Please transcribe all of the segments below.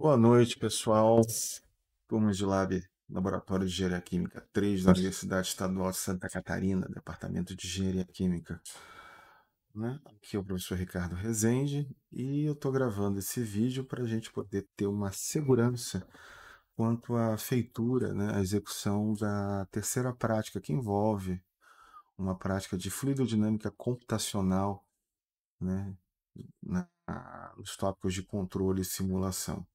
Boa noite, pessoal. Turma de Lab, Laboratório de Engenharia Química 3 da Universidade Estadual de Santa Catarina, Departamento de Engenharia Química. Né? Aqui é o professor Ricardo Rezende e eu estou gravando esse vídeo para a gente poder ter uma segurança quanto à feitura, né, a execução da terceira prática que envolve uma prática de fluidodinâmica computacional né, na, nos tópicos de controle e simulação.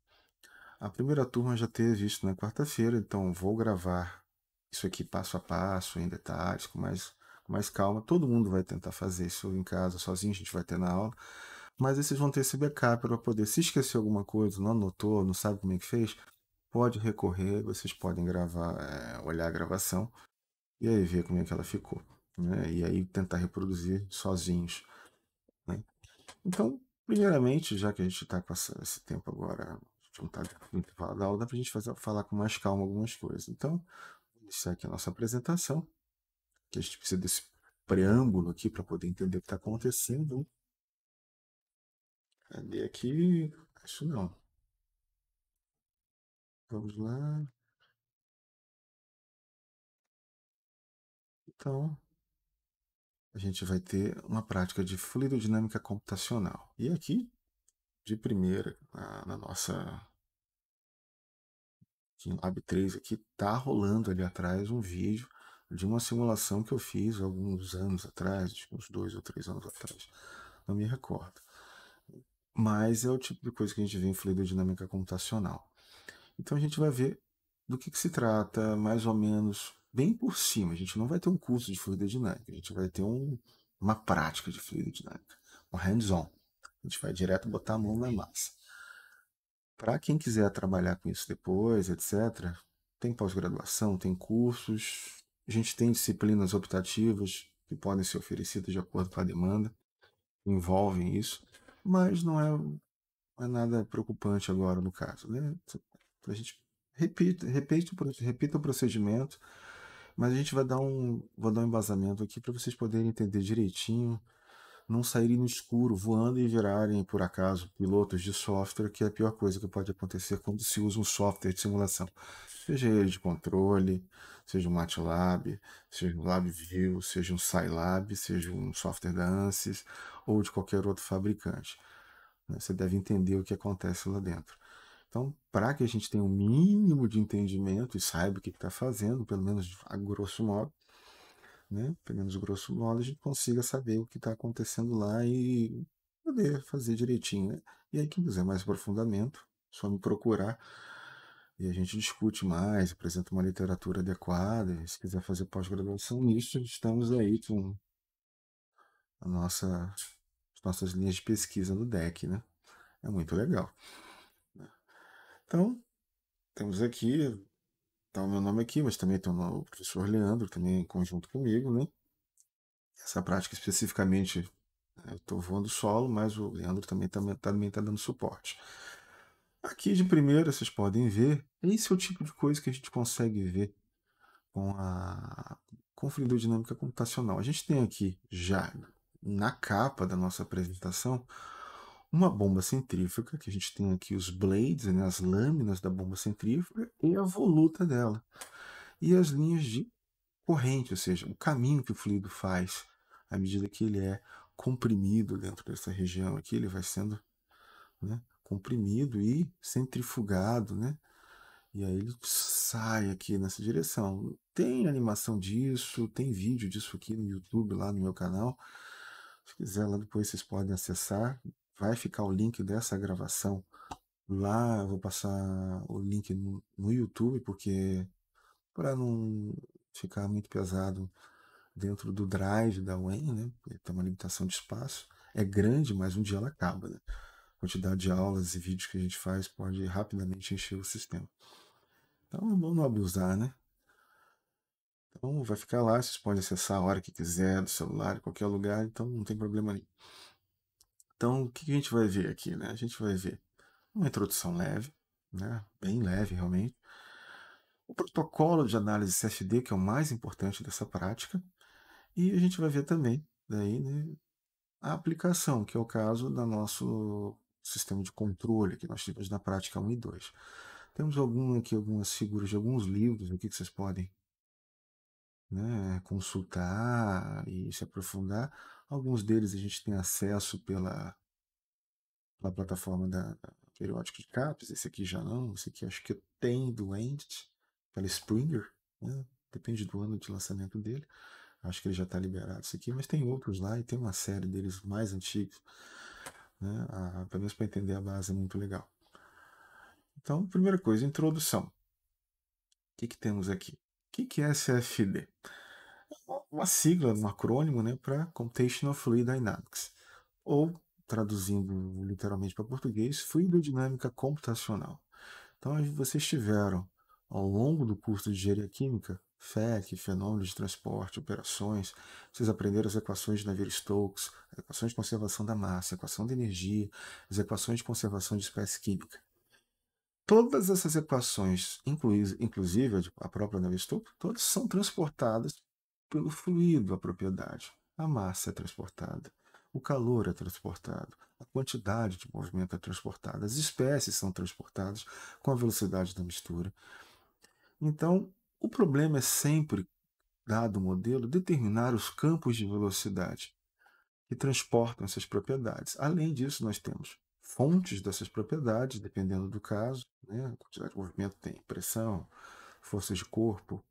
A primeira turma já teve isso na quarta-feira, então vou gravar isso aqui passo a passo, em detalhes, com mais, com mais calma. Todo mundo vai tentar fazer isso em casa, sozinho, a gente vai ter na aula. Mas esses vão ter esse backup para poder, se esquecer alguma coisa, não anotou, não sabe como é que fez, pode recorrer, vocês podem gravar, é, olhar a gravação e aí ver como é que ela ficou. Né? E aí tentar reproduzir sozinhos. Né? Então, primeiramente, já que a gente está com essa, esse tempo agora juntar no intervalo da aula, dá para a gente fazer, falar com mais calma algumas coisas. Então, vou iniciar aqui a nossa apresentação, que a gente precisa desse preâmbulo aqui para poder entender o que está acontecendo. Cadê aqui? Acho não. Vamos lá. Então, a gente vai ter uma prática de fluidodinâmica computacional. E aqui, de primeira, na, na nossa Lab 3 aqui, tá rolando ali atrás um vídeo de uma simulação que eu fiz alguns anos atrás, uns dois ou três anos atrás, não me recordo. Mas é o tipo de coisa que a gente vê em fluidodinâmica computacional. Então a gente vai ver do que, que se trata, mais ou menos, bem por cima. A gente não vai ter um curso de fluidodinâmica, a gente vai ter um, uma prática de fluidodinâmica, um hands-on. A gente vai direto botar a mão na massa. Para quem quiser trabalhar com isso depois, etc., tem pós-graduação, tem cursos, a gente tem disciplinas optativas que podem ser oferecidas de acordo com a demanda, envolvem isso, mas não é, é nada preocupante agora no caso. Né? A gente repita, repita, repita o procedimento, mas a gente vai dar um, vou dar um embasamento aqui para vocês poderem entender direitinho, não saírem no escuro, voando e virarem, por acaso, pilotos de software, que é a pior coisa que pode acontecer quando se usa um software de simulação. Seja ele de controle, seja um MATLAB, seja um LabVIEW, seja um Scilab, seja um software da ANSYS ou de qualquer outro fabricante. Né? Você deve entender o que acontece lá dentro. Então, para que a gente tenha um mínimo de entendimento e saiba o que está fazendo, pelo menos a grosso modo, né? pelo menos grosso modo, a gente consiga saber o que está acontecendo lá e poder fazer direitinho. Né? E aí, quem quiser mais aprofundamento, só me procurar e a gente discute mais, apresenta uma literatura adequada. E se quiser fazer pós-graduação nisso, estamos aí com a nossa, as nossas linhas de pesquisa no DEC. Né? É muito legal. Então, temos aqui, tá o meu nome aqui, mas também tem o professor Leandro, também em conjunto comigo, né? Essa prática especificamente, né, eu estou voando solo, mas o Leandro também está também tá dando suporte. Aqui de primeira, vocês podem ver, esse é o tipo de coisa que a gente consegue ver com a com fluidodinâmica computacional. A gente tem aqui já na capa da nossa apresentação uma bomba centrífuga, que a gente tem aqui os blades, né, as lâminas da bomba centrífuga e a voluta dela. E as linhas de corrente, ou seja, o caminho que o fluido faz à medida que ele é comprimido dentro dessa região aqui, ele vai sendo né, comprimido e centrifugado, né? E aí ele sai aqui nessa direção. Tem animação disso, tem vídeo disso aqui no YouTube, lá no meu canal. Se quiser, lá depois vocês podem acessar vai ficar o link dessa gravação lá. Eu vou passar o link no, no YouTube, porque para não ficar muito pesado dentro do drive da UEM, né? Tem uma limitação de espaço. É grande, mas um dia ela acaba, né? A quantidade de aulas e vídeos que a gente faz pode rapidamente encher o sistema. Então é bom não abusar, né? Então vai ficar lá, vocês podem acessar a hora que quiser, do celular, qualquer lugar, então não tem problema nenhum. Então, o que a gente vai ver aqui? Né? A gente vai ver uma introdução leve, né? bem leve realmente, o protocolo de análise CFD, que é o mais importante dessa prática, e a gente vai ver também daí, né, a aplicação, que é o caso da nosso sistema de controle que nós tivemos na prática 1 e 2. Temos algum aqui algumas figuras de alguns livros aqui que vocês podem né, consultar e se aprofundar. Alguns deles a gente tem acesso pela, pela plataforma da, da periódico de CAPES, esse aqui já não, esse aqui acho que tenho do Entity, pela Springer, né? depende do ano de lançamento dele. Acho que ele já está liberado esse aqui, mas tem outros lá e tem uma série deles mais antigos. Né? Ah, pelo menos para entender a base é muito legal. Então, primeira coisa, introdução. O que, que temos aqui? O que, que é CFD? Uma sigla, um acrônimo né, para Computational Fluid Dynamics, ou, traduzindo literalmente para português, fluidodinâmica computacional. Então, vocês tiveram, ao longo do curso de Engenharia Química, FEC, fenômenos de transporte, operações, vocês aprenderam as equações de Navier-Stokes, equações de conservação da massa, equação de energia, as equações de conservação de espécie química. Todas essas equações, inclusive a própria Navier-Stokes, todas são transportadas pelo fluido, a propriedade. A massa é transportada, o calor é transportado, a quantidade de movimento é transportada, as espécies são transportadas com a velocidade da mistura. Então, o problema é sempre, dado o modelo, determinar os campos de velocidade que transportam essas propriedades. Além disso, nós temos fontes dessas propriedades, dependendo do caso, né? a quantidade de movimento tem pressão, forças de corpo,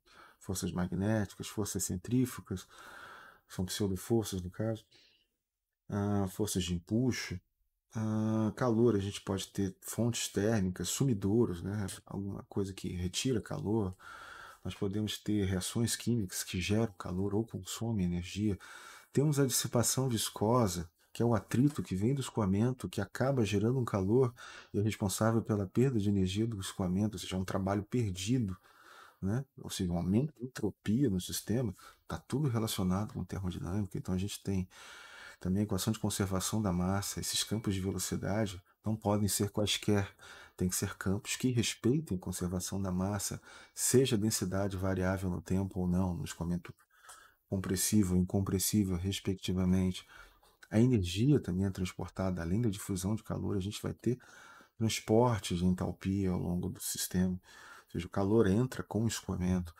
forças magnéticas, forças centrífugas, são pseudo-forças no caso, ah, forças de empuxo, ah, calor, a gente pode ter fontes térmicas, sumidouros, né? alguma coisa que retira calor, nós podemos ter reações químicas que geram calor ou consomem energia. Temos a dissipação viscosa, que é o atrito que vem do escoamento, que acaba gerando um calor e é responsável pela perda de energia do escoamento, ou seja, é um trabalho perdido, né? ou seja, um aumento de entropia no sistema. Está tudo relacionado com termodinâmica. Então a gente tem também a equação de conservação da massa, esses campos de velocidade não podem ser quaisquer tem que ser campos que respeitem a conservação da massa, seja a densidade variável no tempo ou não, no escoamento compressivo e incompressível, respectivamente. A energia também é transportada, além da difusão de calor, a gente vai ter transporte de entalpia ao longo do sistema, seja, o calor entra com o escoamento.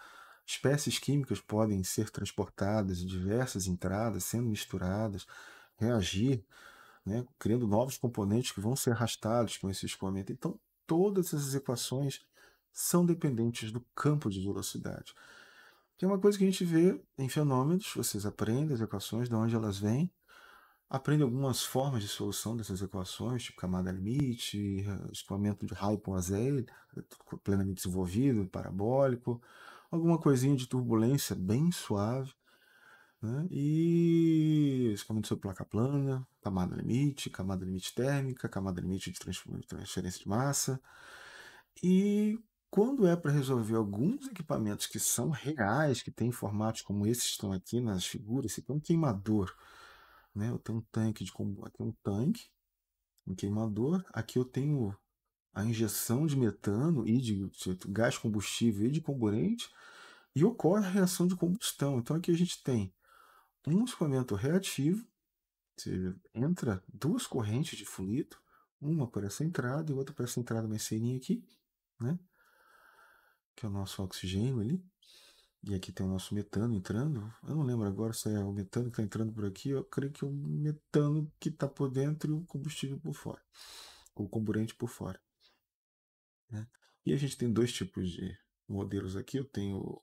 Espécies químicas podem ser transportadas em diversas entradas, sendo misturadas, reagir, né, criando novos componentes que vão ser arrastados com esse escoamento. Então, todas essas equações são dependentes do campo de velocidade. Que é uma coisa que a gente vê em fenômenos, vocês aprendem as equações, de onde elas vêm, aprendem algumas formas de solução dessas equações, tipo camada limite, escoamento de Rayleigh-Poiseuille, plenamente desenvolvido, parabólico, alguma coisinha de turbulência bem suave, né? e escoamento sobre placa plana, camada limite, camada limite térmica, camada limite de transferência de massa. E quando é para resolver alguns equipamentos que são reais, que têm formatos como esses que estão aqui nas figuras, esse aqui é um queimador. Né? Eu tenho um tanque de aqui é um tanque, um queimador. Aqui eu tenho a injeção de metano e de, gás combustível e de comburente e ocorre a reação de combustão. Então aqui a gente tem um escoamento reativo, você entra duas correntes de fluido, uma por essa entrada e outra por essa entrada mais aqui, né? Que é o nosso oxigênio ali. E aqui tem o nosso metano entrando. Eu não lembro agora se é o metano que está entrando por aqui. Eu creio que é o metano que está por dentro e o combustível por fora. O comburente por fora. Né? E a gente tem dois tipos de modelos aqui. Eu tenho o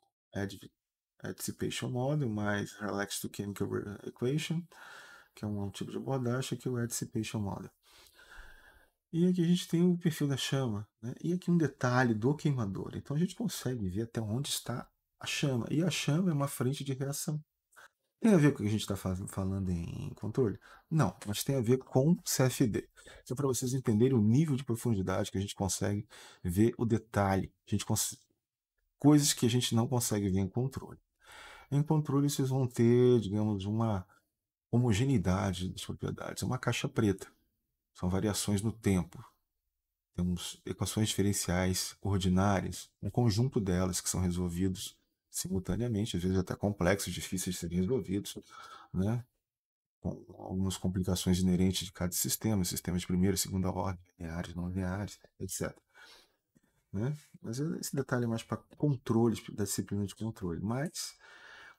Dissipation Model mais Relaxed to Chemical Equation, que é um tipo de abordagem, que é o Dissipation Model. E aqui a gente tem o perfil da chama, né? e aqui um detalhe do queimador. Então a gente consegue ver até onde está a chama. E a chama é uma frente de reação. Tem a ver com o que a gente está falando em controle? Não, mas tem a ver com CFD. Então, para vocês entenderem o nível de profundidade que a gente consegue ver o detalhe, a gente coisas que a gente não consegue ver em controle. Em controle, vocês vão ter, digamos, uma homogeneidade das propriedades. É uma caixa preta. São variações no tempo. Temos equações diferenciais ordinárias, um conjunto delas que são resolvidos simultaneamente, às vezes até complexos, difíceis de serem resolvidos, né? com algumas complicações inerentes de cada sistema, sistemas de primeira e segunda ordem, lineares, não lineares, etc. Né? Mas esse detalhe é mais para controle, da disciplina de controle. Mas,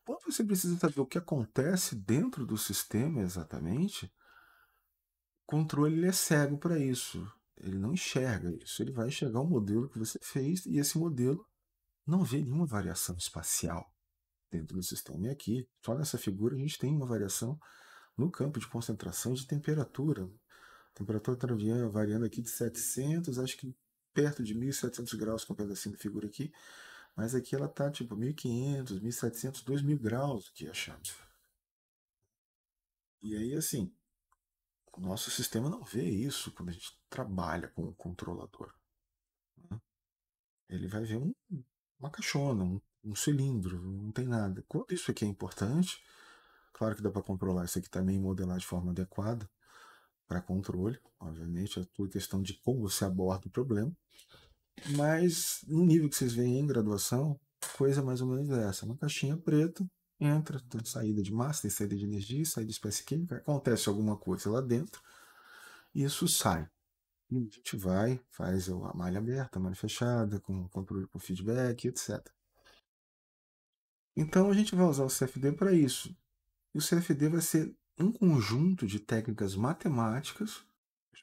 quando você precisa saber o que acontece dentro do sistema exatamente, o controle ele é cego para isso. Ele não enxerga isso. Ele vai enxergar o modelo que você fez e esse modelo não vê nenhuma variação espacial dentro do sistema. E aqui, só nessa figura, a gente tem uma variação no campo de concentração de temperatura. A temperatura está variando aqui de 700, acho que perto de 1700 graus, com um pedacinho da figura aqui. Mas aqui ela está tipo 1500, 1700, 2000 graus aqui achamos. E aí, assim, o nosso sistema não vê isso quando a gente trabalha com o controlador. Né? Ele vai ver um, uma caixona, um, um cilindro, não tem nada. Quando isso aqui é importante, claro que dá para controlar isso aqui também modelar de forma adequada para controle, obviamente, a tua questão de como você aborda o problema. Mas no nível que vocês veem em graduação, coisa mais ou menos essa. Uma caixinha preta, entra, tem saída de massa, tem saída de energia, saída de espécie química, acontece alguma coisa lá dentro, isso sai. A gente vai, faz a malha aberta, a malha fechada, com controle com feedback, etc. Então a gente vai usar o CFD para isso. E o CFD vai ser um conjunto de técnicas matemáticas,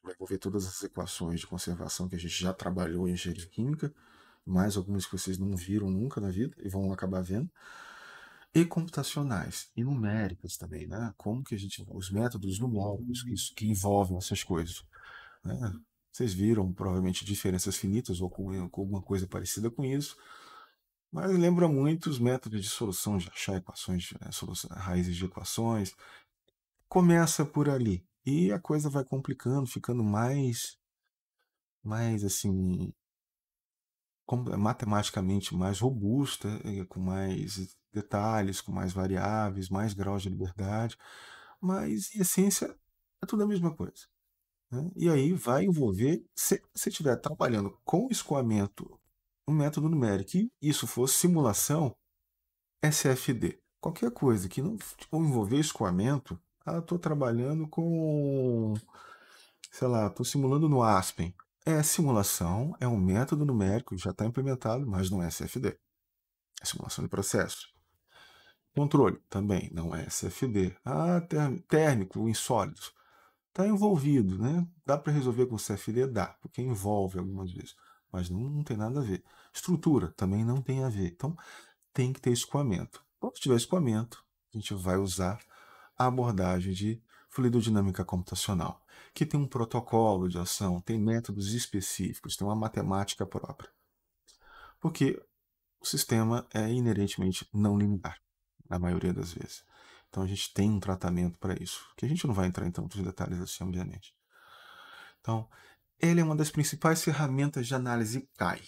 vai envolver todas as equações de conservação que a gente já trabalhou em engenharia química, mais algumas que vocês não viram nunca na vida e vão acabar vendo, e computacionais e numéricas também, né? Como que a gente os métodos numéricos que, que envolvem essas coisas, né? Vocês viram provavelmente diferenças finitas ou com alguma coisa parecida com isso, mas lembra muito os métodos de solução de achar equações, é, solução, raízes de equações. Começa por ali e a coisa vai complicando, ficando mais, mais assim, matematicamente mais robusta, com mais detalhes, com mais variáveis, mais graus de liberdade, mas em essência é tudo a mesma coisa. Né? E aí vai envolver, se você estiver trabalhando com escoamento, um método numérico, e isso for simulação, SFD. Qualquer coisa que não envolver escoamento, ah, estou trabalhando com, sei lá, estou simulando no Aspen. É simulação, é um método numérico, já está implementado, mas não é SFD. É simulação de processo. Controle também não é SFD. Ah, térmico, insólidos. Está envolvido, né? Dá para resolver com CFD? Dá, porque envolve algumas vezes. Mas não, não tem nada a ver. Estrutura também não tem a ver. Então, tem que ter escoamento. Quando tiver escoamento, a gente vai usar a abordagem de fluidodinâmica computacional, que tem um protocolo de ação, tem métodos específicos, tem uma matemática própria. Porque o sistema é inerentemente não linear na maioria das vezes. Então a gente tem um tratamento para isso, que a gente não vai entrar em tantos detalhes assim, obviamente. Então, ele é uma das principais ferramentas de análise CAI.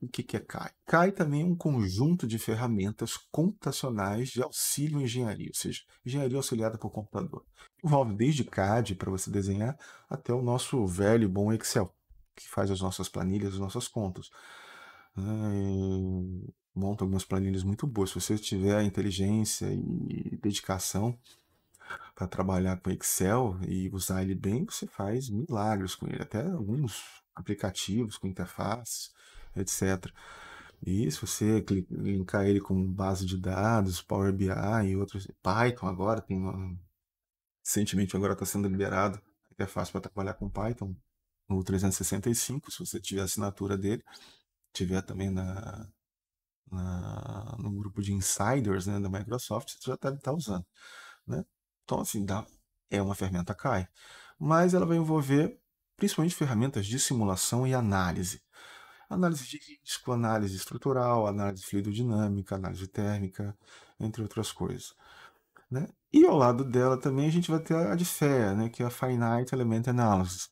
O que, é CAI? CAI também é um conjunto de ferramentas computacionais de auxílio em engenharia, ou seja, engenharia auxiliada por computador. Envolve desde CAD para você desenhar até o nosso velho bom Excel, que faz as nossas planilhas, as nossas contas monta algumas planilhas muito boas. Se você tiver inteligência e dedicação para trabalhar com Excel e usar ele bem, você faz milagres com ele. Até alguns aplicativos com interface, etc. E se você linkar ele com base de dados, Power BI e outros, Python agora tem uma, recentemente agora está sendo liberado a interface para trabalhar com Python no 365, se você tiver assinatura dele, tiver também na na, no grupo de insiders né, da Microsoft, você já deve estar usando. Né? Então, assim, dá, é uma ferramenta CAI. Mas ela vai envolver principalmente ferramentas de simulação e análise. Análise de risco, análise estrutural, análise fluidodinâmica, análise térmica, entre outras coisas. Né? E ao lado dela também a gente vai ter a de FEA, né, que é a Finite Element Analysis,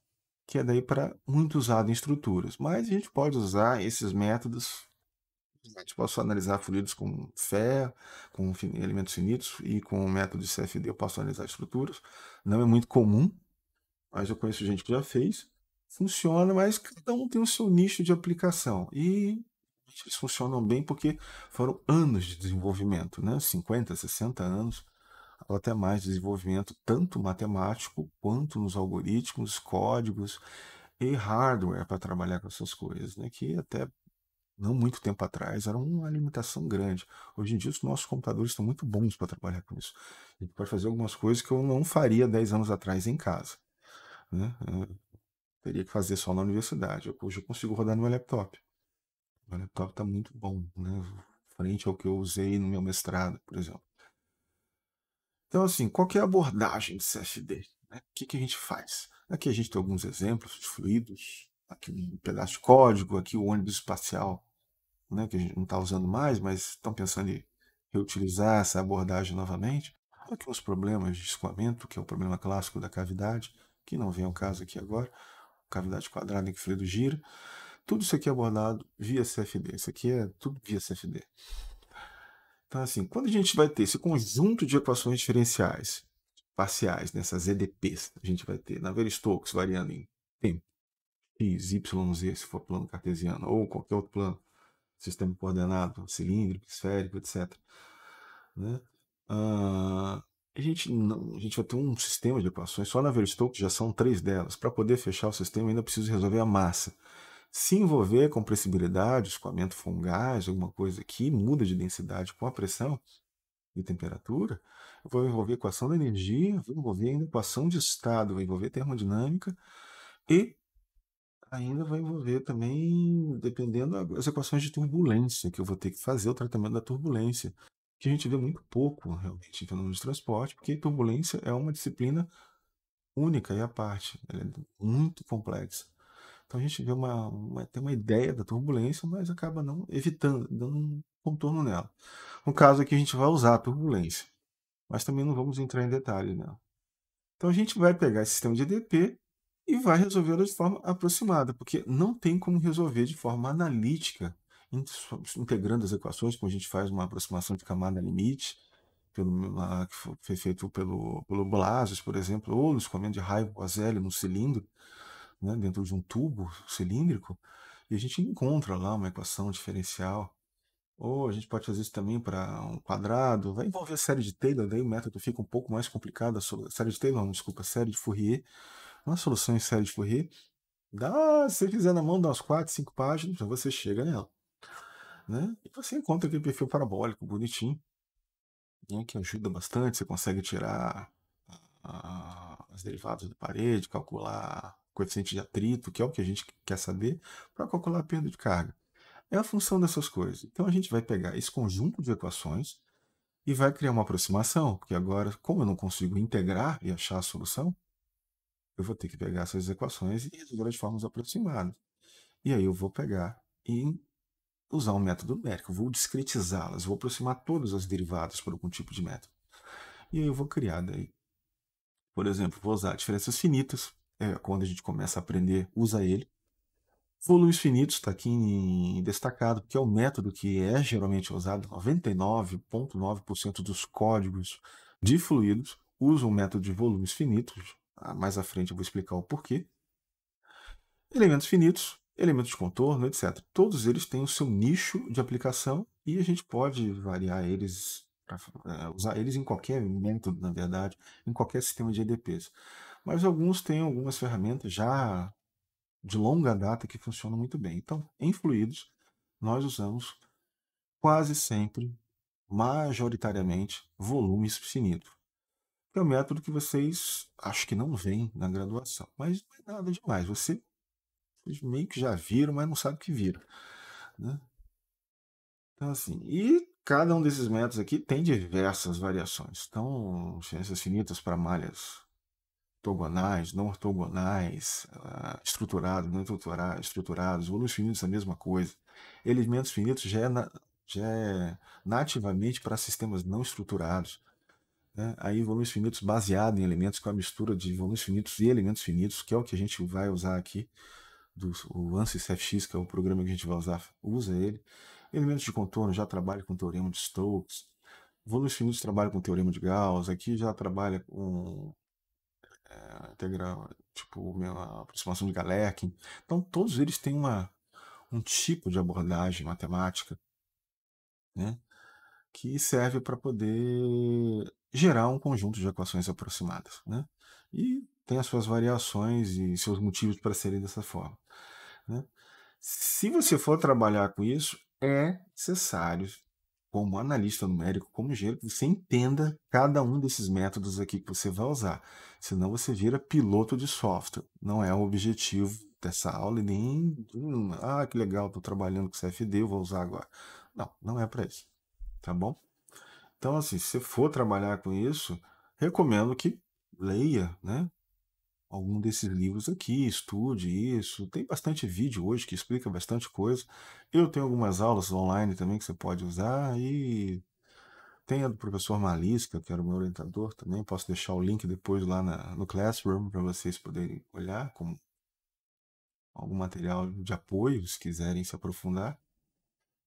que é daí para muito usado em estruturas. Mas a gente pode usar esses métodos Simplesmente posso analisar fluidos com fé, com elementos finitos e com o método de CFD eu posso analisar estruturas. Não é muito comum, mas eu conheço gente que já fez. Funciona, mas cada um tem o seu nicho de aplicação. E eles funcionam bem porque foram anos de desenvolvimento, né? 50, 60 anos ou até mais desenvolvimento, tanto matemático quanto nos algoritmos, códigos e hardware para trabalhar com essas coisas, né? que até não muito tempo atrás era uma limitação grande. Hoje em dia os nossos computadores estão muito bons para trabalhar com isso. A gente pode fazer algumas coisas que eu não faria 10 anos atrás em casa. Né? Teria que fazer só na universidade. Hoje eu consigo rodar no meu laptop. Meu laptop está muito bom, né? frente ao que eu usei no meu mestrado, por exemplo. Então, assim, qual é a abordagem de CFD? Né? O que, que a gente faz? Aqui a gente tem alguns exemplos de fluidos, aqui um pedaço de código, aqui o ônibus espacial, né, que a gente não está usando mais, mas estão pensando em reutilizar essa abordagem novamente. Aqui os problemas de escoamento, que é o problema clássico da cavidade, que não vem ao caso aqui agora, cavidade quadrada em que o fluido gira. Tudo isso aqui é abordado via CFD. Isso aqui é tudo via CFD. Então, assim, quando a gente vai ter esse conjunto de equações diferenciais parciais, nessas EDPs, a gente vai ter Navier-Stokes variando em tempo, x, y, z, se for plano cartesiano, ou qualquer outro plano, sistema coordenado, cilíndrico, esférico, etc. Né? Uh, a, gente não, a gente vai ter um sistema de equações, só na Navier-Stokes já são três delas. Para poder fechar o sistema, ainda preciso resolver a massa. Se envolver compressibilidade, escoamento fungais, alguma coisa que muda de densidade com a pressão e temperatura, eu vou envolver equação da energia, vou envolver ainda equação de estado, vou envolver termodinâmica e ainda vai envolver também, dependendo das equações de turbulência, que eu vou ter que fazer o tratamento da turbulência, que a gente vê muito pouco realmente em fenômenos de transporte, porque turbulência é uma disciplina única e à parte, ela é muito complexa. Então a gente vê uma, uma, tem uma ideia da turbulência, mas acaba não evitando, dando um contorno nela. No caso aqui a gente vai usar a turbulência, mas também não vamos entrar em detalhes nela. Então a gente vai pegar esse sistema de EDP e vai resolvê-lo de forma aproximada, porque não tem como resolver de forma analítica, integrando as equações, como a gente faz uma aproximação de camada limite, pelo, que foi feito pelo, pelo Blasius, por exemplo, ou no escoamento de raiva Boselli no cilindro, né, dentro de um tubo cilíndrico, e a gente encontra lá uma equação diferencial. Ou a gente pode fazer isso também para um quadrado, vai envolver a série de Taylor, daí o método fica um pouco mais complicado, a série de Taylor, não, desculpa, a série de Fourier, uma solução em série de Fourier, dá, se você fizer na mão, dá umas 4, 5 páginas, você chega nela. Né? E você encontra aquele perfil parabólico bonitinho, né, que ajuda bastante, você consegue tirar a, as derivadas da parede, calcular coeficiente de atrito, que é o que a gente quer saber, para calcular a perda de carga. É a função dessas coisas. Então a gente vai pegar esse conjunto de equações e vai criar uma aproximação, porque agora, como eu não consigo integrar e achar a solução, eu vou ter que pegar essas equações e resolver de formas aproximadas. E aí eu vou pegar e usar um método numérico, vou discretizá-las, vou aproximar todas as derivadas por algum tipo de método. E aí eu vou criar daí. Por exemplo, vou usar diferenças finitas, é quando a gente começa a aprender, usa ele. Volumes finitos está aqui em destacado, porque é o método que é geralmente usado, 99,9% dos códigos de fluidos usam o método de volumes finitos, mais à frente eu vou explicar o porquê. Elementos finitos, elementos de contorno, etc. Todos eles têm o seu nicho de aplicação e a gente pode variar eles, é, usar eles em qualquer método, na verdade, em qualquer sistema de EDPs. Mas alguns têm algumas ferramentas já de longa data que funcionam muito bem. Então, em fluidos, nós usamos quase sempre, majoritariamente, volumes finitos é um método que vocês acho que não veem na graduação. Mas não é nada demais. Você, vocês meio que já viram, mas não sabe o que viram. Né? Então, assim, e cada um desses métodos aqui tem diversas variações. Então, ciências finitas para malhas ortogonais, não ortogonais, uh, estruturados, não estruturados, estruturados, volumes finitos a mesma coisa. Elementos finitos já é, na, já é nativamente para sistemas não estruturados. Né? Aí volumes finitos baseado em elementos com a mistura de volumes finitos e elementos finitos, que é o que a gente vai usar aqui, do, o ANSYS FX, que é o programa que a gente vai usar, usa ele. Elementos de contorno já trabalha com o teorema de Stokes. Volumes finitos trabalha com o teorema de Gauss. Aqui já trabalha com é, integral, tipo, a aproximação de Galerkin. Então, todos eles têm uma, um tipo de abordagem matemática, né? que serve para poder gerar um conjunto de equações aproximadas. Né? E tem as suas variações e seus motivos para serem dessa forma. Né? Se você for trabalhar com isso, é necessário, como analista numérico, como engenheiro, que você entenda cada um desses métodos aqui que você vai usar. Senão você vira piloto de software. Não é o objetivo dessa aula e nem. Ah, que legal, estou trabalhando com CFD, vou usar agora. Não, não é para isso. Tá bom? Então, assim, se for trabalhar com isso, recomendo que leia, né? Algum desses livros aqui, estude isso. Tem bastante vídeo hoje que explica bastante coisa. Eu tenho algumas aulas online também que você pode usar e tem a do professor Malisca, que era o meu orientador também. Posso deixar o link depois lá na, no Classroom para vocês poderem olhar como algum material de apoio, se quiserem se aprofundar.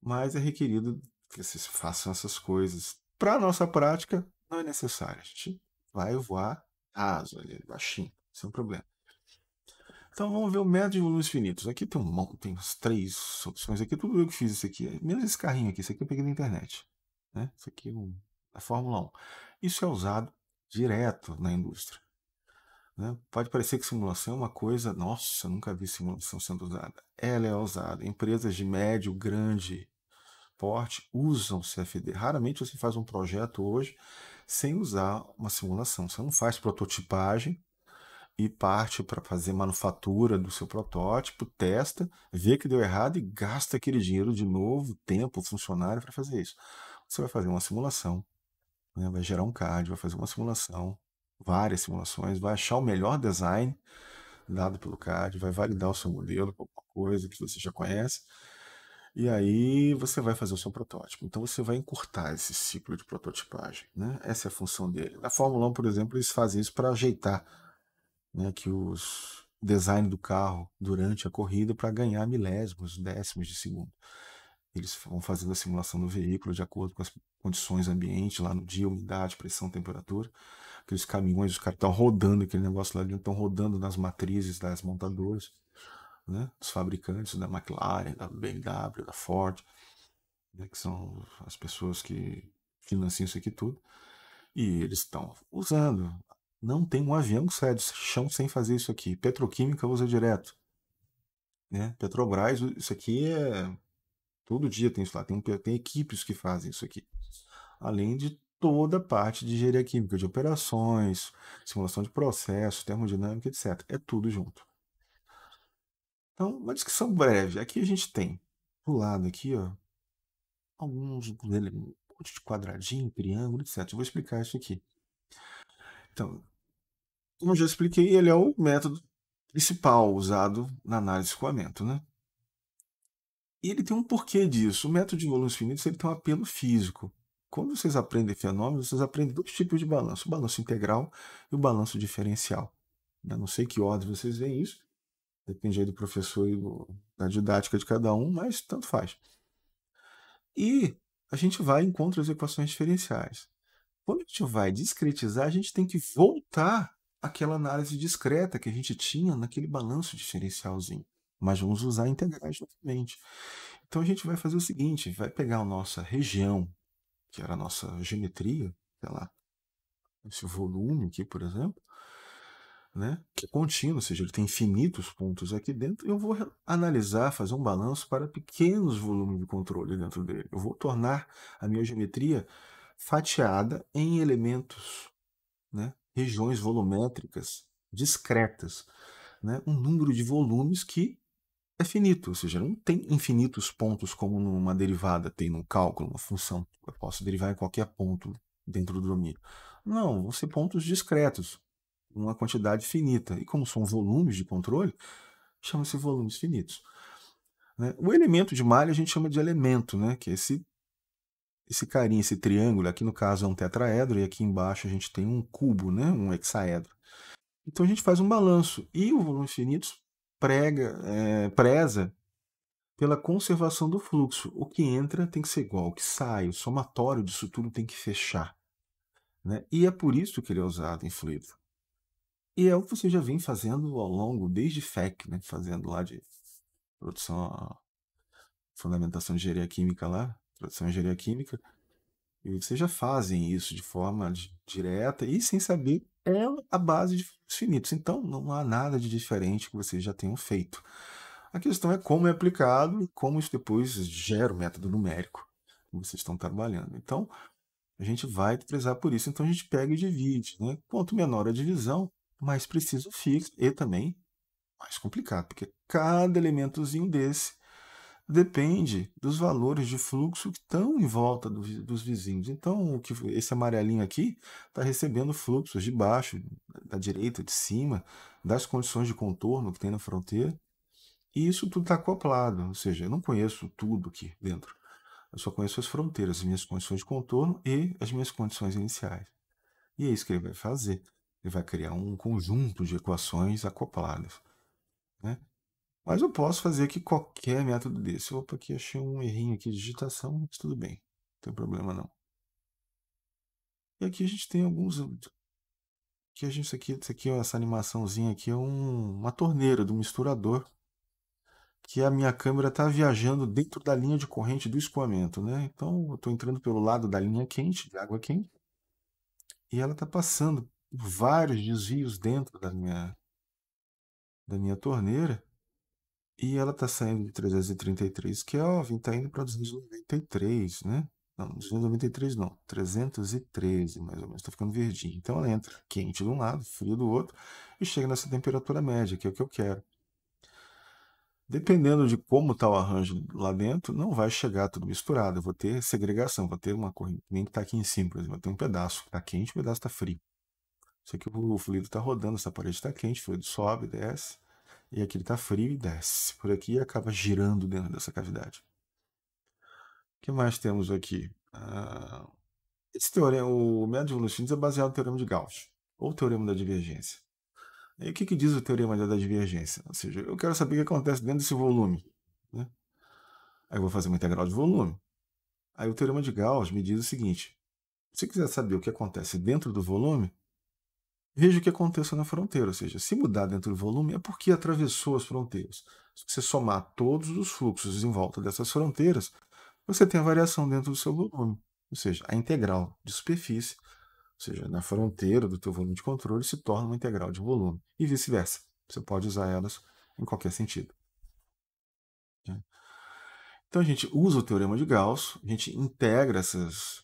Mas é requerido que vocês façam essas coisas. Para a nossa prática, não é necessário. A gente vai voar raso ali, baixinho, sem problema. Então vamos ver o método de volumes finitos. Aqui tem um monte, tem umas três soluções aqui, tudo eu que fiz isso aqui. Menos esse carrinho aqui, isso aqui eu peguei na internet. Né? Isso aqui é um, a Fórmula 1. Isso é usado direto na indústria. Né? Pode parecer que simulação é uma coisa, nossa, nunca vi simulação sendo usada. Ela é usada. Empresas de médio, grande porte usam CFD. Raramente você faz um projeto hoje sem usar uma simulação. Você não faz prototipagem e parte para fazer manufatura do seu protótipo, testa, vê que deu errado e gasta aquele dinheiro de novo, tempo, funcionário para fazer isso. Você vai fazer uma simulação, né? vai gerar um CAD, vai fazer uma simulação, várias simulações, vai achar o melhor design dado pelo CAD, vai validar o seu modelo alguma coisa que você já conhece, e aí você vai fazer o seu protótipo. Então você vai encurtar esse ciclo de prototipagem. Né? Essa é a função dele. Na Fórmula 1, por exemplo, eles fazem isso para ajeitar né, que os design do carro durante a corrida para ganhar milésimos, décimos de segundo. Eles vão fazendo a simulação do veículo de acordo com as condições ambientes, lá no dia, umidade, pressão, temperatura. Aqueles caminhões, os caras estão rodando aquele negócio lá estão rodando nas matrizes das montadoras né, dos fabricantes da McLaren, da BMW, da Ford, né, que são as pessoas que financiam isso aqui tudo, e eles estão usando. Não tem um avião que sai do chão sem fazer isso aqui. Petroquímica usa direto. Né? Petrobras, isso aqui é. Todo dia tem isso lá. Tem, tem equipes que fazem isso aqui. Além de toda a parte de engenharia química, de operações, simulação de processos, termodinâmica, etc. É tudo junto. Então, uma descrição breve. Aqui a gente tem, do lado aqui, ó, alguns um monte de quadradinho, triângulo, etc. Eu vou explicar isso aqui. Então, como já expliquei, ele é o método principal usado na análise de escoamento, né? E ele tem um porquê disso. O método de volumes finitos ele tem um apelo físico. Quando vocês aprendem fenômenos, vocês aprendem dois tipos de balanço: o balanço integral e o balanço diferencial. Eu não sei que ordem vocês veem isso, Depende aí do professor e do, da didática de cada um, mas tanto faz. E a gente vai encontrar as equações diferenciais. Quando a gente vai discretizar, a gente tem que voltar àquela análise discreta que a gente tinha naquele balanço diferencialzinho. Mas vamos usar integrais novamente. Então a gente vai fazer o seguinte: vai pegar a nossa região, que era a nossa geometria, sei lá, esse volume aqui, por exemplo, né, que é contínuo, ou seja, ele tem infinitos pontos aqui dentro, eu vou analisar, fazer um balanço para pequenos volumes de controle dentro dele. Eu vou tornar a minha geometria fatiada em elementos, né, regiões volumétricas discretas, né, um número de volumes que é finito, ou seja, não tem infinitos pontos como numa derivada tem num cálculo, uma função. Eu posso derivar em qualquer ponto dentro do domínio. Não, vão ser pontos discretos, uma quantidade finita. E como são volumes de controle, chama-se volumes finitos. Né? O elemento de malha a gente chama de elemento, né? que é esse, esse carinha, esse triângulo. Aqui no caso é um tetraedro e aqui embaixo a gente tem um cubo, né? um hexaedro. Então a gente faz um balanço. E o volume finitos prega, é, preza pela conservação do fluxo. O que entra tem que ser igual ao que sai, o somatório disso tudo tem que fechar. Né? E é por isso que ele é usado em fluido. E é o que você já vem fazendo ao longo, desde FEC, né? Fazendo lá de produção, fundamentação de engenharia química lá, produção de engenharia química. E vocês já fazem isso de forma direta e sem saber é a base de finitos. Então, não há nada de diferente que vocês já tenham feito. A questão é como é aplicado e como isso depois gera o método numérico que vocês estão trabalhando. Então, a gente vai prezar por isso. Então, a gente pega e divide. Né? Quanto menor a divisão, mais preciso fica e também mais complicado, porque cada elementozinho desse depende dos valores de fluxo que estão em volta do, dos vizinhos. Então, o que esse amarelinho aqui está recebendo fluxos de baixo, da direita, de cima, das condições de contorno que tem na fronteira. E isso tudo está acoplado, ou seja, eu não conheço tudo aqui dentro. Eu só conheço as fronteiras, as minhas condições de contorno e as minhas condições iniciais. E é isso que ele vai fazer. Ele vai criar um conjunto de equações acopladas. Né? Mas eu posso fazer aqui qualquer método desse. Opa, aqui achei um errinho aqui de digitação, mas tudo bem. Não tem problema não. E aqui a gente tem alguns... Aqui a gente, isso aqui, isso aqui essa animaçãozinha aqui é um, uma torneira do misturador. Que a minha câmera está viajando dentro da linha de corrente do escoamento. Né? Então eu estou entrando pelo lado da linha quente, de água quente. E ela está passando vários desvios dentro da minha, da minha torneira. E ela está saindo de 333 Kelvin, está indo para 293, né? Não, 293 não, 313 mais ou menos, está ficando verdinho. Então ela entra quente de um lado, frio do outro, e chega nessa temperatura média, que é o que eu quero. Dependendo de como está o arranjo lá dentro, não vai chegar tudo misturado. Eu vou ter segregação, vou ter uma corrente, nem que está aqui em cima, por exemplo, vai ter um pedaço que está quente, um pedaço está frio. Isso aqui o fluido está rodando, essa parede está quente, o fluido sobe, desce. E aqui ele está frio e desce por aqui e acaba girando dentro dessa cavidade. O que mais temos aqui? Ah, esse teorema, o método de volumes é baseado no teorema de Gauss, ou teorema da divergência. E o que, que diz o teorema da divergência? Ou seja, eu quero saber o que acontece dentro desse volume. Né? Aí eu vou fazer uma integral de volume. Aí o teorema de Gauss me diz o seguinte: se você quiser saber o que acontece dentro do volume, veja o que aconteceu na fronteira. Ou seja, se mudar dentro do volume é porque atravessou as fronteiras. Se você somar todos os fluxos em volta dessas fronteiras, você tem a variação dentro do seu volume. Ou seja, a integral de superfície, ou seja, na fronteira do teu volume de controle, se torna uma integral de volume. E vice-versa. Você pode usar elas em qualquer sentido. Então a gente usa o teorema de Gauss, a gente integra essas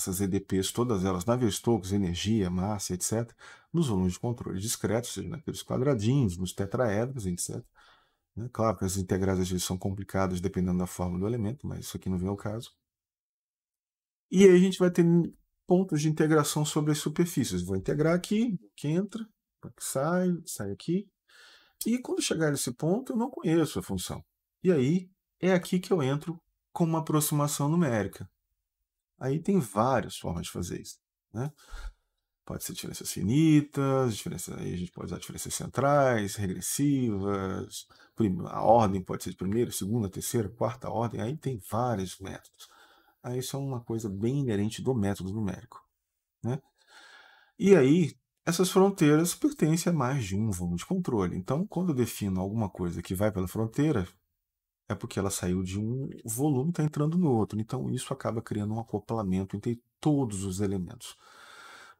essas EDPs, todas elas, Navier-Stokes, energia, massa, etc., nos volumes de controle discretos, ou seja, naqueles quadradinhos, nos tetraedros, etc. Né? Claro que as integrais às vezes são complicadas dependendo da forma do elemento, mas isso aqui não vem ao caso. E aí a gente vai ter pontos de integração sobre as superfícies. Vou integrar aqui, que entra, que sai, sai aqui. E quando chegar nesse ponto, eu não conheço a função. E aí é aqui que eu entro com uma aproximação numérica. Aí tem várias formas de fazer isso. Né? Pode ser diferenças finitas, aí a gente pode usar diferenças centrais, regressivas, a ordem pode ser de primeira, segunda, terceira, quarta ordem, aí tem vários métodos. Aí isso é uma coisa bem inerente do método numérico. Né? E aí, essas fronteiras pertencem a mais de um volume de controle. Então, quando eu defino alguma coisa que vai pela fronteira, é porque ela saiu de um volume e está entrando no outro. Então, isso acaba criando um acoplamento entre todos os elementos.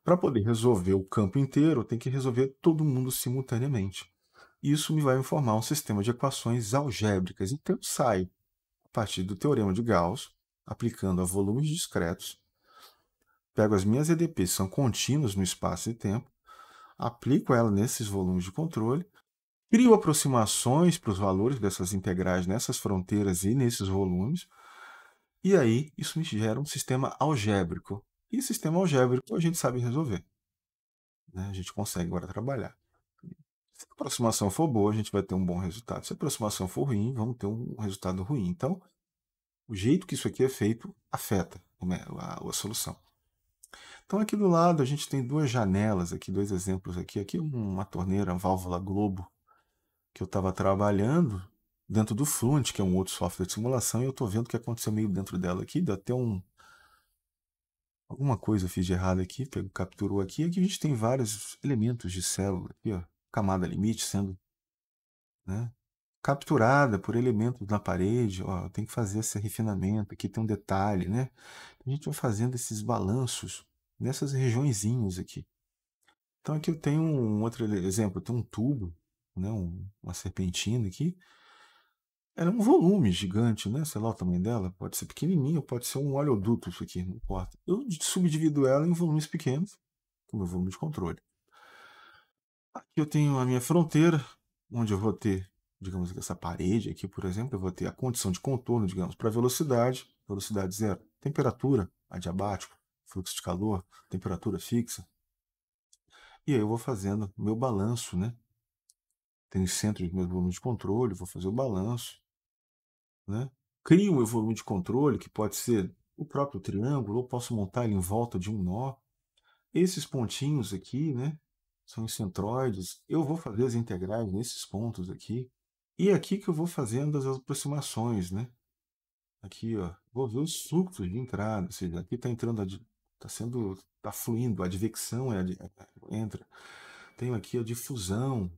Para poder resolver o campo inteiro, tem que resolver todo mundo simultaneamente. Isso me vai informar um sistema de equações algébricas. Então, eu saio a partir do teorema de Gauss, aplicando a volumes discretos, pego as minhas EDPs, são contínuas no espaço e tempo, aplico ela nesses volumes de controle Crio aproximações para os valores dessas integrais nessas fronteiras e nesses volumes. E aí, isso me gera um sistema algébrico. E sistema algébrico a gente sabe resolver. Né? A gente consegue agora trabalhar. Se a aproximação for boa, a gente vai ter um bom resultado. Se a aproximação for ruim, vamos ter um resultado ruim. Então, o jeito que isso aqui é feito afeta a, a solução. Então aqui do lado a gente tem duas janelas, aqui dois exemplos aqui. Aqui uma torneira, uma válvula globo que eu estava trabalhando dentro do Fluent, que é um outro software de simulação, e eu estou vendo o que aconteceu meio dentro dela aqui, deu até um... Alguma coisa eu fiz de errado aqui, pego, capturou aqui, aqui a gente tem vários elementos de célula, aqui, ó, camada limite sendo né, capturada por elementos na parede. Ó, tem que fazer esse refinamento. Aqui tem um detalhe, né? A gente vai fazendo esses balanços nessas regiõezinhas aqui. Então aqui eu tenho um outro exemplo, eu tenho um tubo, né, um, uma serpentina aqui. Ela é um volume gigante, né? Sei lá o tamanho dela, pode ser pequenininho, pode ser um oleoduto isso aqui, não importa. Eu subdivido ela em volumes pequenos, com o meu volume de controle. Aqui eu tenho a minha fronteira, onde eu vou ter, digamos, essa parede aqui, por exemplo, eu vou ter a condição de contorno, digamos, para velocidade, velocidade zero, temperatura, adiabático, fluxo de calor, temperatura fixa, e aí eu vou fazendo meu balanço, né? Tem centro de meu volume de controle, vou fazer o balanço, né? Crio meu volume de controle, que pode ser o próprio triângulo, ou posso montar ele em volta de um nó. Esses pontinhos aqui, né? São os centroides. Eu vou fazer as integrais nesses pontos aqui. E é aqui que eu vou fazendo as aproximações, né? Aqui, ó, vou ver os fluxos de entrada, ou seja, aqui está entrando Está sendo, está fluindo, a advecção é, é, entra. Tenho aqui a difusão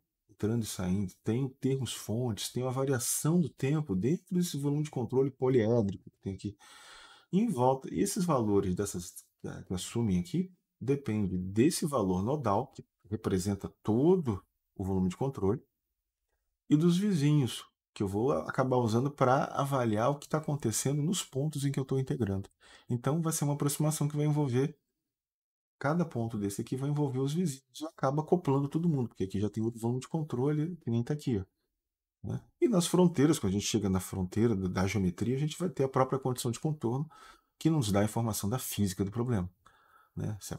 entrando e saindo. Tenho termos fontes, tenho a variação do tempo dentro desse volume de controle poliédrico que tem aqui. em volta, e esses valores dessas que assumem aqui depende desse valor nodal, que representa todo o volume de controle, e dos vizinhos, que eu vou acabar usando para avaliar o que está acontecendo nos pontos em que eu estou integrando. Então, vai ser uma aproximação que vai envolver cada ponto desse aqui vai envolver os vizinhos e acaba acoplando todo mundo, porque aqui já tem outro volume de controle que nem está aqui. Ó, né? E nas fronteiras, quando a gente chega na fronteira da geometria, a gente vai ter a própria condição de contorno que nos dá a informação da física do problema. Né? Se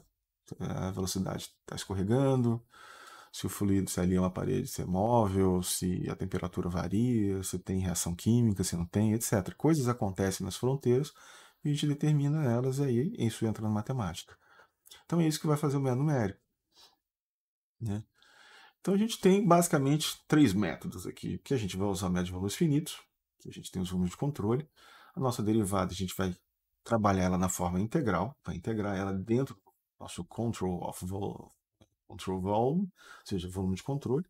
a velocidade está escorregando, se o fluido, se ali é uma parede, se é móvel, se a temperatura varia, se tem reação química, se não tem, etc. Coisas acontecem nas fronteiras e a gente determina elas aí isso entra na matemática. Então é isso que vai fazer o método numérico. Né? Então a gente tem basicamente três métodos aqui, que a gente vai usar o método de valores finitos, que a gente tem os volumes de controle. A nossa derivada a gente vai trabalhar ela na forma integral, vai integrar ela dentro do nosso control of control volume, ou seja, volume de controle,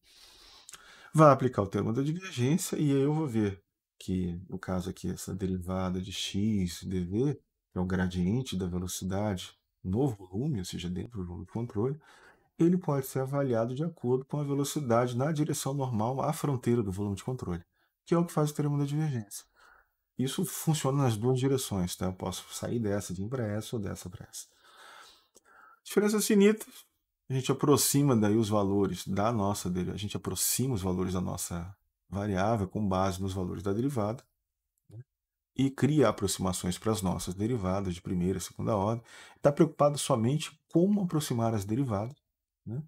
vai aplicar o termo da divergência e aí eu vou ver que, no caso aqui, essa derivada de x dv, é o gradiente da velocidade no volume, ou seja, dentro do volume de controle, ele pode ser avaliado de acordo com a velocidade na direção normal à fronteira do volume de controle, que é o que faz o termo da divergência. Isso funciona nas duas direções, tá? Eu posso sair dessa, vir para essa ou dessa para essa. Diferenças finitas, a gente aproxima daí os valores da nossa, a gente aproxima os valores da nossa variável com base nos valores da derivada? E cria aproximações para as nossas derivadas de primeira e segunda ordem. Está preocupado somente como aproximar as derivadas. Né?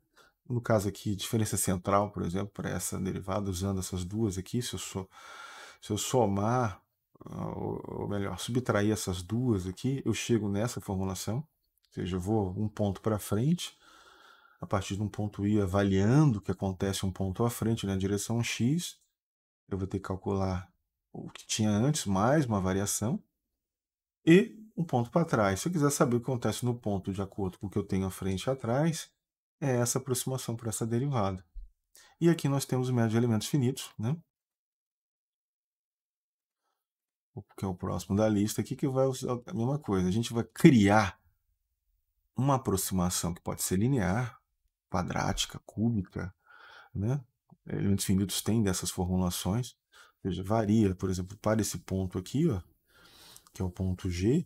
No caso aqui, diferença central, por exemplo, para essa derivada, usando essas duas aqui, se eu, so, se eu somar, ou melhor, subtrair essas duas aqui, eu chego nessa formulação, ou seja, eu vou um ponto para frente, a partir de um ponto i, avaliando o que acontece um ponto à frente na né, direção x, eu vou ter que calcular o que tinha antes, mais uma variação, e um ponto para trás. Se eu quiser saber o que acontece no ponto de acordo com o que eu tenho à frente e atrás, é essa aproximação para essa derivada. E aqui nós temos o médio de elementos finitos, né? que é o próximo da lista aqui, que vai usar a mesma coisa. A gente vai criar uma aproximação que pode ser linear, quadrática, cúbica, né? Elementos finitos têm dessas formulações, seja, varia, por exemplo, para esse ponto aqui, ó, que é o ponto G,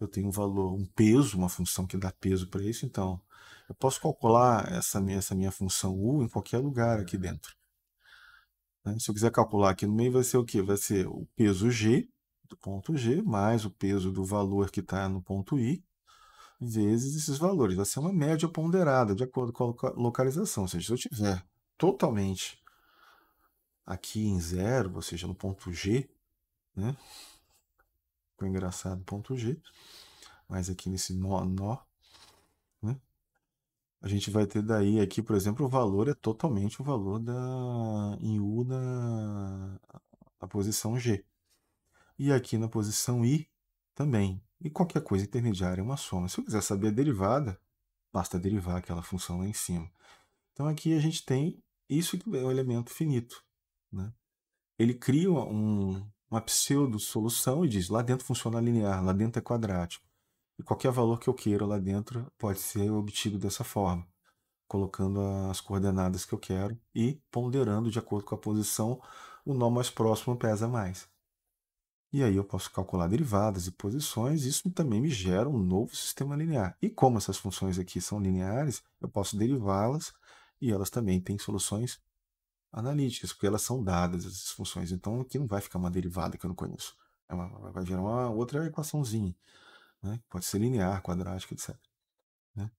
eu tenho um valor, um peso, uma função que dá peso para isso, então eu posso calcular essa minha, essa minha função U em qualquer lugar aqui dentro. Né? Se eu quiser calcular aqui no meio, vai ser o quê? Vai ser o peso G, do ponto G, mais o peso do valor que está no ponto I, vezes esses valores. Vai ser uma média ponderada, de acordo com a localização. Ou seja, se eu tiver totalmente aqui em zero, ou seja, no ponto G, né? Ficou engraçado, ponto G. Mas aqui nesse nó, nó né? A gente vai ter daí aqui, por exemplo, o valor é totalmente o valor da em U na, posição G. E aqui na posição I também. E qualquer coisa intermediária é uma soma. Se eu quiser saber a derivada, basta derivar aquela função lá em cima. Então aqui a gente tem isso que é o elemento finito. Né? ele cria um, uma pseudo-solução e diz, lá dentro funciona linear, lá dentro é quadrático. E qualquer valor que eu queira lá dentro pode ser obtido dessa forma, colocando as coordenadas que eu quero e ponderando de acordo com a posição, o nó mais próximo pesa mais. E aí eu posso calcular derivadas e posições, isso também me gera um novo sistema linear. E como essas funções aqui são lineares, eu posso derivá-las e elas também têm soluções analíticas, porque elas são dadas, essas funções. Então aqui não vai ficar uma derivada que eu não conheço. É vai gerar uma outra equaçãozinha. Né? Pode ser linear, quadrática, etc. Né?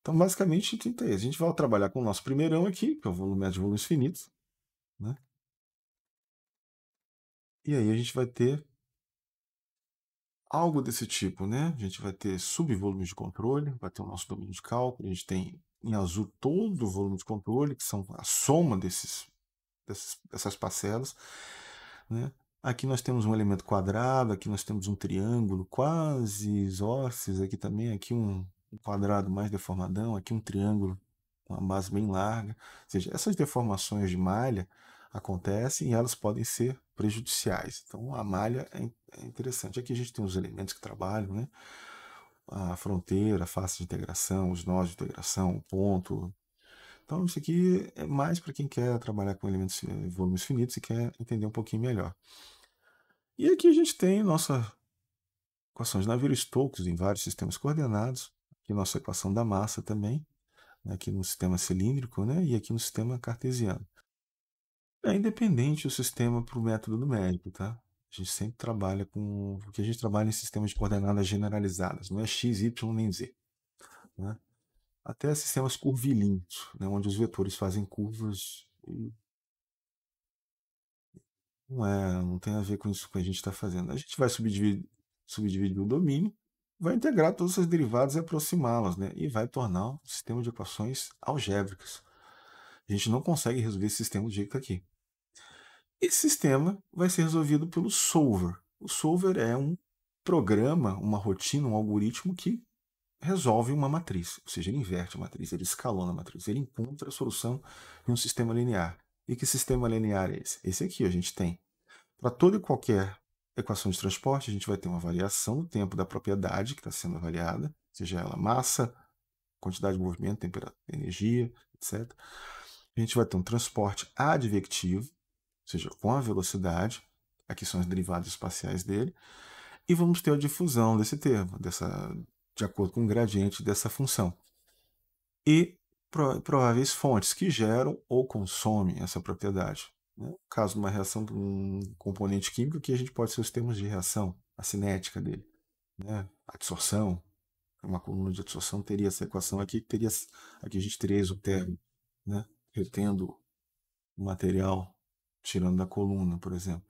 Então, basicamente, é A gente vai trabalhar com o nosso primeirão aqui, que é o volume médio de volumes finitos. Né? E aí a gente vai ter algo desse tipo, né? A gente vai ter subvolumes de controle, vai ter o nosso domínio de cálculo, a gente tem em azul todo o volume de controle, que são a soma desses, dessas, dessas parcelas. Né? Aqui nós temos um elemento quadrado, aqui nós temos um triângulo quase isósceles, aqui também aqui um, quadrado mais deformadão, aqui um triângulo com uma base bem larga. Ou seja, essas deformações de malha acontecem e elas podem ser prejudiciais. Então, a malha é, é interessante. Aqui a gente tem os elementos que trabalham, né? A fronteira, a face de integração, os nós de integração, o ponto. Então, isso aqui é mais para quem quer trabalhar com elementos eh, volumes finitos e quer entender um pouquinho melhor. E aqui a gente tem nossa equação de Navier-Stokes em vários sistemas coordenados. Aqui nossa equação da massa também, né? aqui no sistema cilíndrico né? e aqui no sistema cartesiano. É independente o sistema para o método numérico, tá? A gente sempre trabalha com. Porque a gente trabalha em sistemas de coordenadas generalizadas, não é x, y nem z. Né? Até sistemas curvilíneos, né? onde os vetores fazem curvas. Não, é, não tem a ver com isso que a gente está fazendo. A gente vai subdividir, subdividir o domínio, vai integrar todas essas derivadas e aproximá-las, né? e vai tornar um sistema de equações algébricas. A gente não consegue resolver esse sistema do jeito aqui. Esse sistema vai ser resolvido pelo solver. O solver é um programa, uma rotina, um algoritmo que resolve uma matriz, ou seja, ele inverte a matriz, ele escalona a matriz, ele encontra a solução em um sistema linear. E que sistema linear é esse? Esse aqui a gente tem. Para toda e qualquer equação de transporte, a gente vai ter uma variação do tempo da propriedade que está sendo avaliada, seja ela massa, quantidade de movimento, temperatura, energia, etc. A gente vai ter um transporte advectivo, ou seja, com a velocidade, aqui são as derivadas espaciais dele, e vamos ter a difusão desse termo, dessa, de acordo com o gradiente dessa função. E prováveis fontes que geram ou consomem essa propriedade. Né? Caso de uma reação com um componente químico, que a gente pode ser os termos de reação, a cinética dele. Né? A absorção, uma coluna de absorção teria essa equação aqui, teria, aqui a gente teria exotérmico, né? retendo o material tirando da coluna, por exemplo.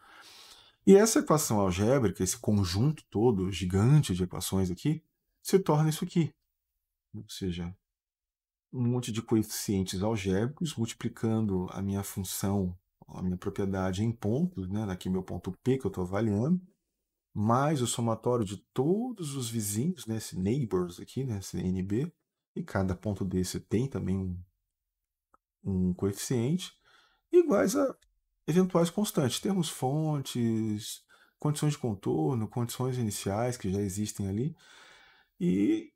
E essa equação algébrica, esse conjunto todo gigante de equações aqui, se torna isso aqui. Ou seja, um monte de coeficientes algébricos multiplicando a minha função, a minha propriedade em pontos, né? aqui meu ponto P que eu estou avaliando, mais o somatório de todos os vizinhos, né? esse neighbors aqui, né? esse NB, e cada ponto desse tem também um, um coeficiente, iguais a eventuais constantes. Temos fontes, condições de contorno, condições iniciais que já existem ali. E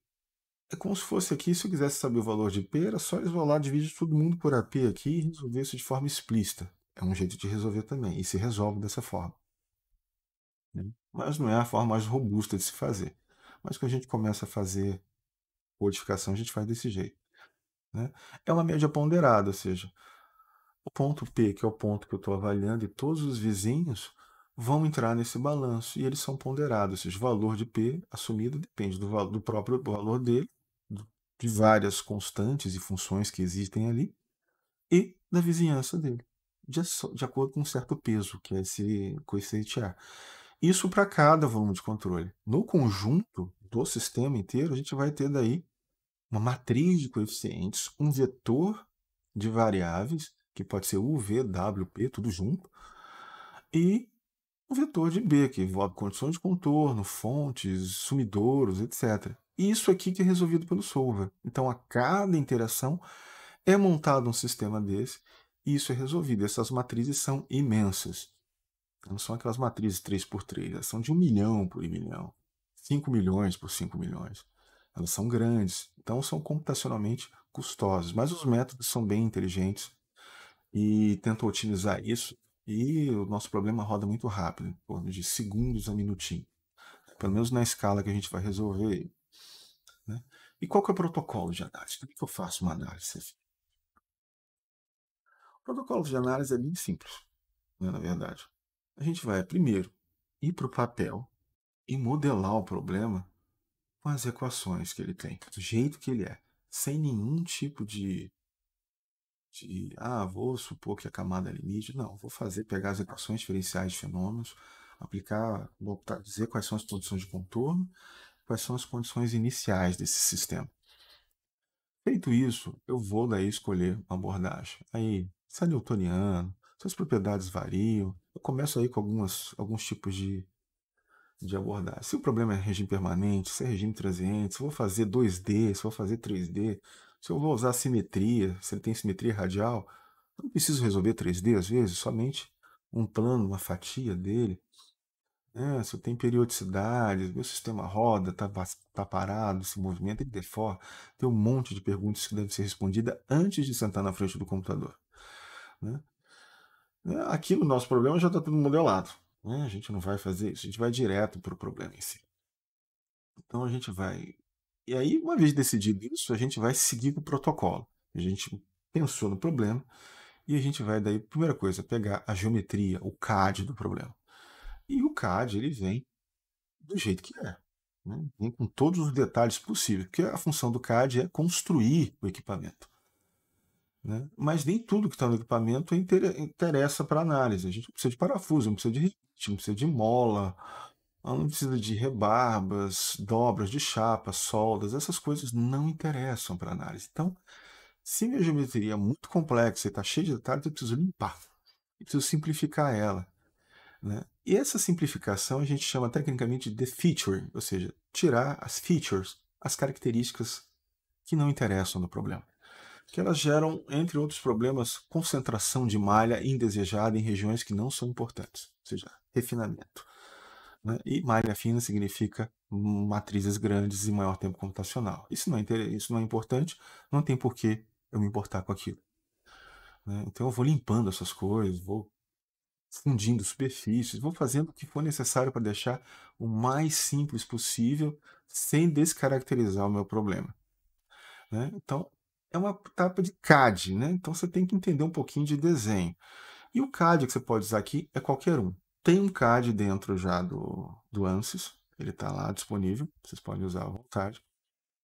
é como se fosse aqui, se eu quisesse saber o valor de P, era só isolar, dividir todo mundo por AP aqui e resolver isso de forma explícita. É um jeito de resolver também, e se resolve dessa forma. Né? Mas não é a forma mais robusta de se fazer. Mas quando a gente começa a fazer codificação, a gente faz desse jeito. Né? É uma média ponderada, ou seja, o ponto P, que é o ponto que eu estou avaliando, e todos os vizinhos vão entrar nesse balanço e eles são ponderados. Ou seja, o valor de P assumido depende do, do próprio valor dele, de várias constantes e funções que existem ali, e da vizinhança dele, de, de acordo com um certo peso, que é esse coeficiente A. Isso para cada volume de controle. No conjunto do sistema inteiro, a gente vai ter daí uma matriz de coeficientes, um vetor de variáveis que pode ser U, V, W, P, tudo junto, e o vetor de B, que envolve condições de contorno, fontes, sumidouros, etc. Isso aqui que é resolvido pelo solver. Então, a cada interação é montado um sistema desse, E isso é resolvido. Essas matrizes são imensas. Não são aquelas matrizes 3 por 3 elas são de 1 milhão por 1 milhão, 5 milhões por 5 milhões. Elas são grandes, então são computacionalmente custosas, mas os métodos são bem inteligentes e tentam otimizar isso. E o nosso problema roda muito rápido, em torno de segundos a minutinho. Pelo menos na escala que a gente vai resolver. Né? E qual que é o protocolo de análise? Como é que eu faço uma análise? O protocolo de análise é bem simples, né, na verdade. A gente vai primeiro ir para o papel e modelar o problema com as equações que ele tem, do jeito que ele é, sem nenhum tipo de, de ah, vou supor que a camada é limite. Não, vou fazer, pegar as equações diferenciais de fenômenos, aplicar, voltar, dizer quais são as condições de contorno, quais são as condições iniciais desse sistema. Feito isso, eu vou daí escolher uma abordagem. Aí, se é newtoniano, suas propriedades variam. Eu começo aí com algumas, alguns tipos de, de abordagem. Se o problema é regime permanente, se é regime transiente, se eu vou fazer 2D, se eu vou fazer 3D, se eu vou usar simetria, se ele tem simetria radial, eu não preciso resolver 3D às vezes, somente um plano, uma fatia dele. É, se eu tenho periodicidade, meu sistema roda, está tá parado, se movimenta, ele deforma. Tem um monte de perguntas que devem ser respondidas antes de sentar na frente do computador. Né? É, aqui no nosso problema já está tudo modelado. Né? A gente não vai fazer isso, a gente vai direto para o problema em si. Então a gente vai. E aí, uma vez decidido isso, a gente vai seguir o protocolo. A gente pensou no problema e a gente vai daí, primeira coisa, pegar a geometria, o CAD do problema. E o CAD ele vem do jeito que é. Né? Vem com todos os detalhes possíveis, porque a função do CAD é construir o equipamento. Né? Mas nem tudo que está no equipamento interessa para análise. A gente precisa de parafuso, não precisa de ritmo, precisa de mola, não precisa de rebarbas, dobras de chapa, soldas, essas coisas não interessam para análise. Então, se minha geometria é muito complexa e está cheia de detalhes, eu preciso limpar, eu preciso simplificar ela. Né? E essa simplificação a gente chama tecnicamente de feature, ou seja, tirar as features, as características que não interessam no problema que elas geram, entre outros problemas, concentração de malha indesejada em regiões que não são importantes, ou seja, refinamento. Né? E malha fina significa matrizes grandes e maior tempo computacional. Isso não é, isso não é importante, não tem por que eu me importar com aquilo. Né? Então eu vou limpando essas coisas, vou fundindo superfícies, vou fazendo o que for necessário para deixar o mais simples possível, sem descaracterizar o meu problema. Né? Então, é uma etapa de CAD, né? Então você tem que entender um pouquinho de desenho. E o CAD que você pode usar aqui é qualquer um. Tem um CAD dentro já do, do ANSYS, ele está lá disponível, vocês podem usar à vontade.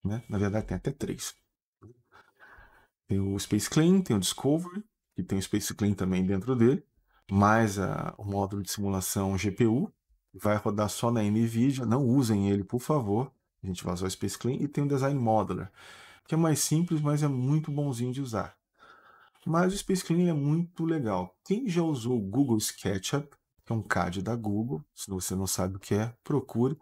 Né? Na verdade, tem até três. Tem o Space Clean, tem o Discovery, que tem o Space Clean também dentro dele, mais a, o módulo de simulação GPU, vai rodar só na NVIDIA, não usem ele, por favor. A gente vai usar o Space Clean e tem o Design Modeler que é mais simples, mas é muito bonzinho de usar. Mas o Space Clean é muito legal. Quem já usou o Google SketchUp, que é um CAD da Google, se você não sabe o que é, procure.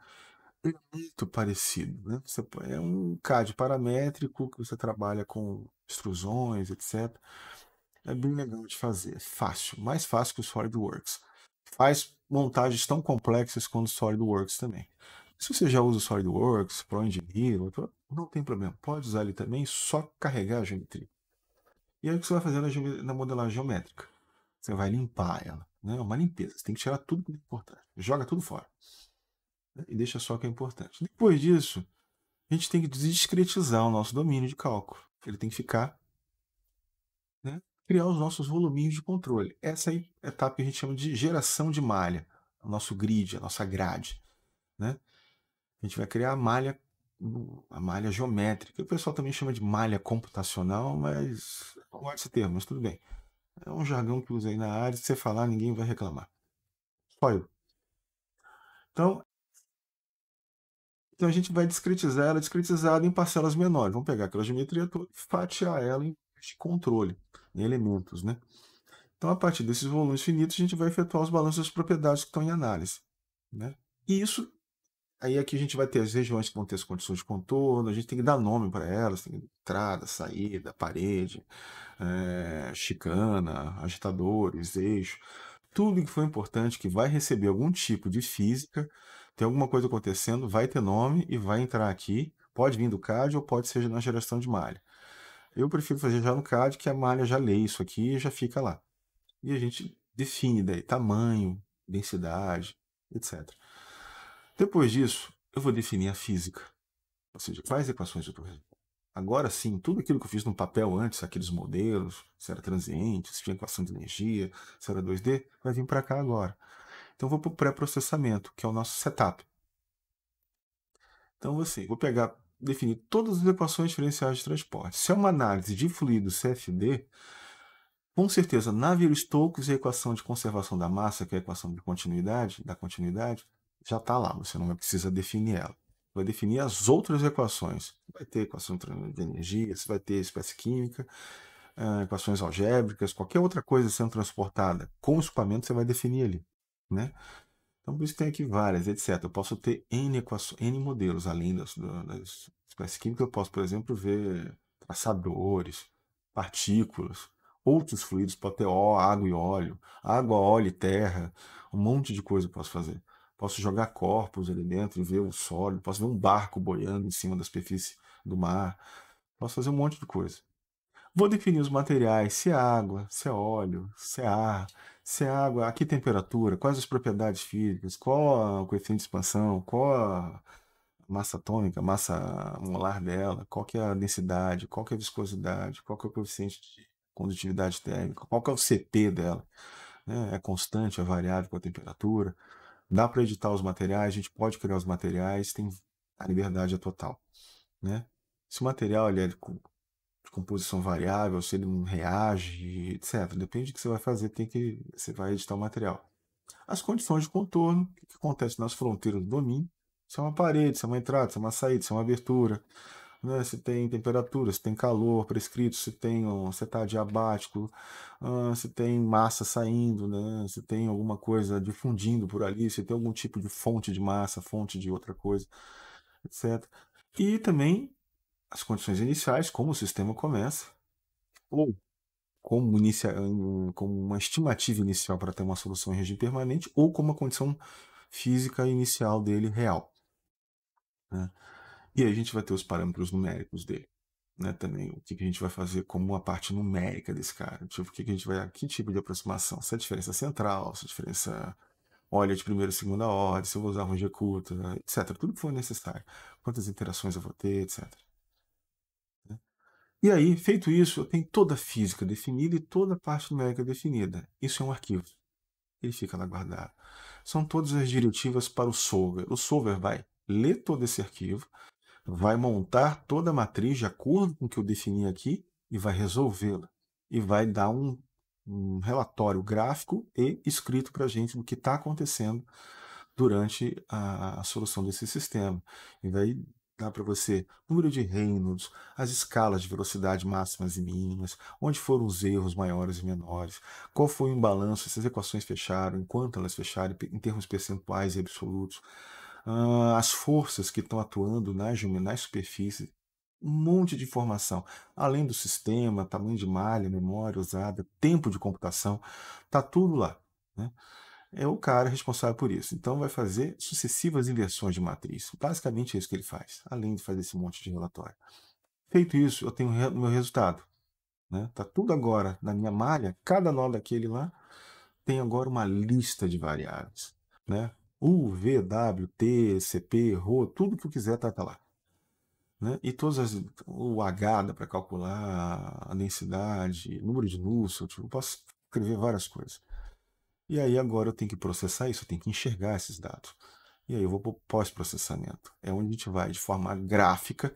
É muito parecido. Né? Você, é um CAD paramétrico que você trabalha com extrusões, etc. É bem legal de fazer. É fácil, mais fácil que o SolidWorks. Faz montagens tão complexas quanto o SolidWorks também. Se você já usa o SolidWorks, Pro Engineer, não tem problema. Pode usar ele também, só carregar a geometria. E aí o que você vai fazer na modelagem geométrica? Você vai limpar ela. Né? Uma limpeza. Você tem que tirar tudo que é importante. Joga tudo fora. Né? E deixa só o que é importante. Depois disso, a gente tem que discretizar o nosso domínio de cálculo. Ele tem que ficar. Né? Criar os nossos voluminhos de controle. Essa é a etapa que a gente chama de geração de malha. O nosso grid, a nossa grade. Né? A gente vai criar a malha, a malha geométrica. O pessoal também chama de malha computacional, mas não gosto desse termo, mas tudo bem. É um jargão que aí na área, se você falar, ninguém vai reclamar. Só eu. Então, então a gente vai discretizar ela discretizada em parcelas menores. Vamos pegar aquela geometria toda e fatiar ela em controle, em elementos, né? Então, a partir desses volumes finitos, a gente vai efetuar os balanços das propriedades que estão em análise. Né? E isso Aí aqui a gente vai ter as regiões que vão ter as condições de contorno, a gente tem que dar nome para elas, tem entrada, saída, parede, é, chicana, agitadores, eixo, tudo que for importante que vai receber algum tipo de física, tem alguma coisa acontecendo, vai ter nome e vai entrar aqui, pode vir do CAD ou pode ser na geração de malha. Eu prefiro fazer já no CAD, que a malha já lê isso aqui e já fica lá. E a gente define daí tamanho, densidade, etc. Depois disso, eu vou definir a física. Ou seja, quais equações eu estou. Agora sim, tudo aquilo que eu fiz no papel antes, aqueles modelos, se era transiente, se tinha equação de energia, se era 2D, vai vir para cá agora. Então vou para o pré-processamento, que é o nosso setup. Então assim, vou pegar, definir todas as equações diferenciais de transporte. Se é uma análise de fluido CFD, com certeza, Navier-Stokes e a equação de conservação da massa, que é a equação de continuidade, da continuidade, já está lá, você não precisa definir ela. Vai definir as outras equações. Vai ter equação de energia, você vai ter espécie química, uh, equações algébricas, qualquer outra coisa sendo transportada com o equipamento, você vai definir ali. Né? Então, por isso tem aqui várias, etc. Eu posso ter N, equações, N modelos, além das, das espécies químicas, eu posso, por exemplo, ver traçadores, partículas, outros fluidos, pode ter água e óleo, água, óleo e terra, um monte de coisa eu posso fazer. Posso jogar corpos ali dentro e ver o sólido, posso ver um barco boiando em cima da superfície do mar, posso fazer um monte de coisa. Vou definir os materiais, se é água, se é óleo, se é ar, se é água, a que temperatura, quais as propriedades físicas, qual o coeficiente de expansão, qual a massa atômica, massa molar dela, qual que é a densidade, qual que é a viscosidade, qual que é o coeficiente de condutividade térmica, qual que é o CP dela, né? é constante, é variável com a temperatura, dá para editar os materiais, a gente pode criar os materiais, tem a liberdade é total, né? Se o material ele é de composição variável, se ele não reage, etc. Depende do que você vai fazer, tem que você vai editar o material. As condições de contorno, o que acontece nas fronteiras do domínio, se é uma parede, se é uma entrada, se é uma saída, se é uma abertura, né? se tem temperatura, se tem calor prescrito, se tem se está diabático, uh, se tem massa saindo, né? se tem alguma coisa difundindo por ali, se tem algum tipo de fonte de massa, fonte de outra coisa, etc. E também as condições iniciais, como o sistema começa, ou como, inicia, como uma estimativa inicial para ter uma solução em regime permanente, ou como uma condição física inicial dele real. Né? E aí a gente vai ter os parâmetros numéricos dele. Né, também o que, que a gente vai fazer como uma parte numérica desse cara. Tipo, o que, que a gente vai. Que tipo de aproximação? Se é diferença central, se é diferença olha de primeira e segunda ordem, se eu vou usar um executa, etc. Tudo que for necessário. Quantas interações eu vou ter, etc. Né. E aí, feito isso, eu tenho toda a física definida e toda a parte numérica definida. Isso é um arquivo. Ele fica lá guardado. São todas as diretivas para o solver. O solver vai ler todo esse arquivo, vai montar toda a matriz de acordo com o que eu defini aqui e vai resolvê-la. E vai dar um, um relatório gráfico e escrito para a gente do que está acontecendo durante a, a, solução desse sistema. E vai dar para você número de Reynolds, as escalas de velocidade máximas e mínimas, onde foram os erros maiores e menores, qual foi o balanço, se as equações fecharam, enquanto elas fecharam, em termos percentuais e absolutos, uh, as forças que estão atuando na, na superfície, um monte de informação, além do sistema, tamanho de malha, memória usada, tempo de computação, tá tudo lá. Né? É o cara responsável por isso. Então vai fazer sucessivas inversões de matriz. Basicamente é isso que ele faz, além de fazer esse monte de relatório. Feito isso, eu tenho o meu resultado. Né? Tá tudo agora na minha malha, cada nó daquele lá tem agora uma lista de variáveis. Né? U, V, W, T, CP, Rho, tudo que eu quiser tá, tá lá. Né? E todas as, o H dá para calcular a densidade, número de Nusselt, eu posso escrever várias coisas. E aí agora eu tenho que processar isso, eu tenho que enxergar esses dados. E aí eu vou para o pós-processamento. É onde a gente vai, de forma gráfica,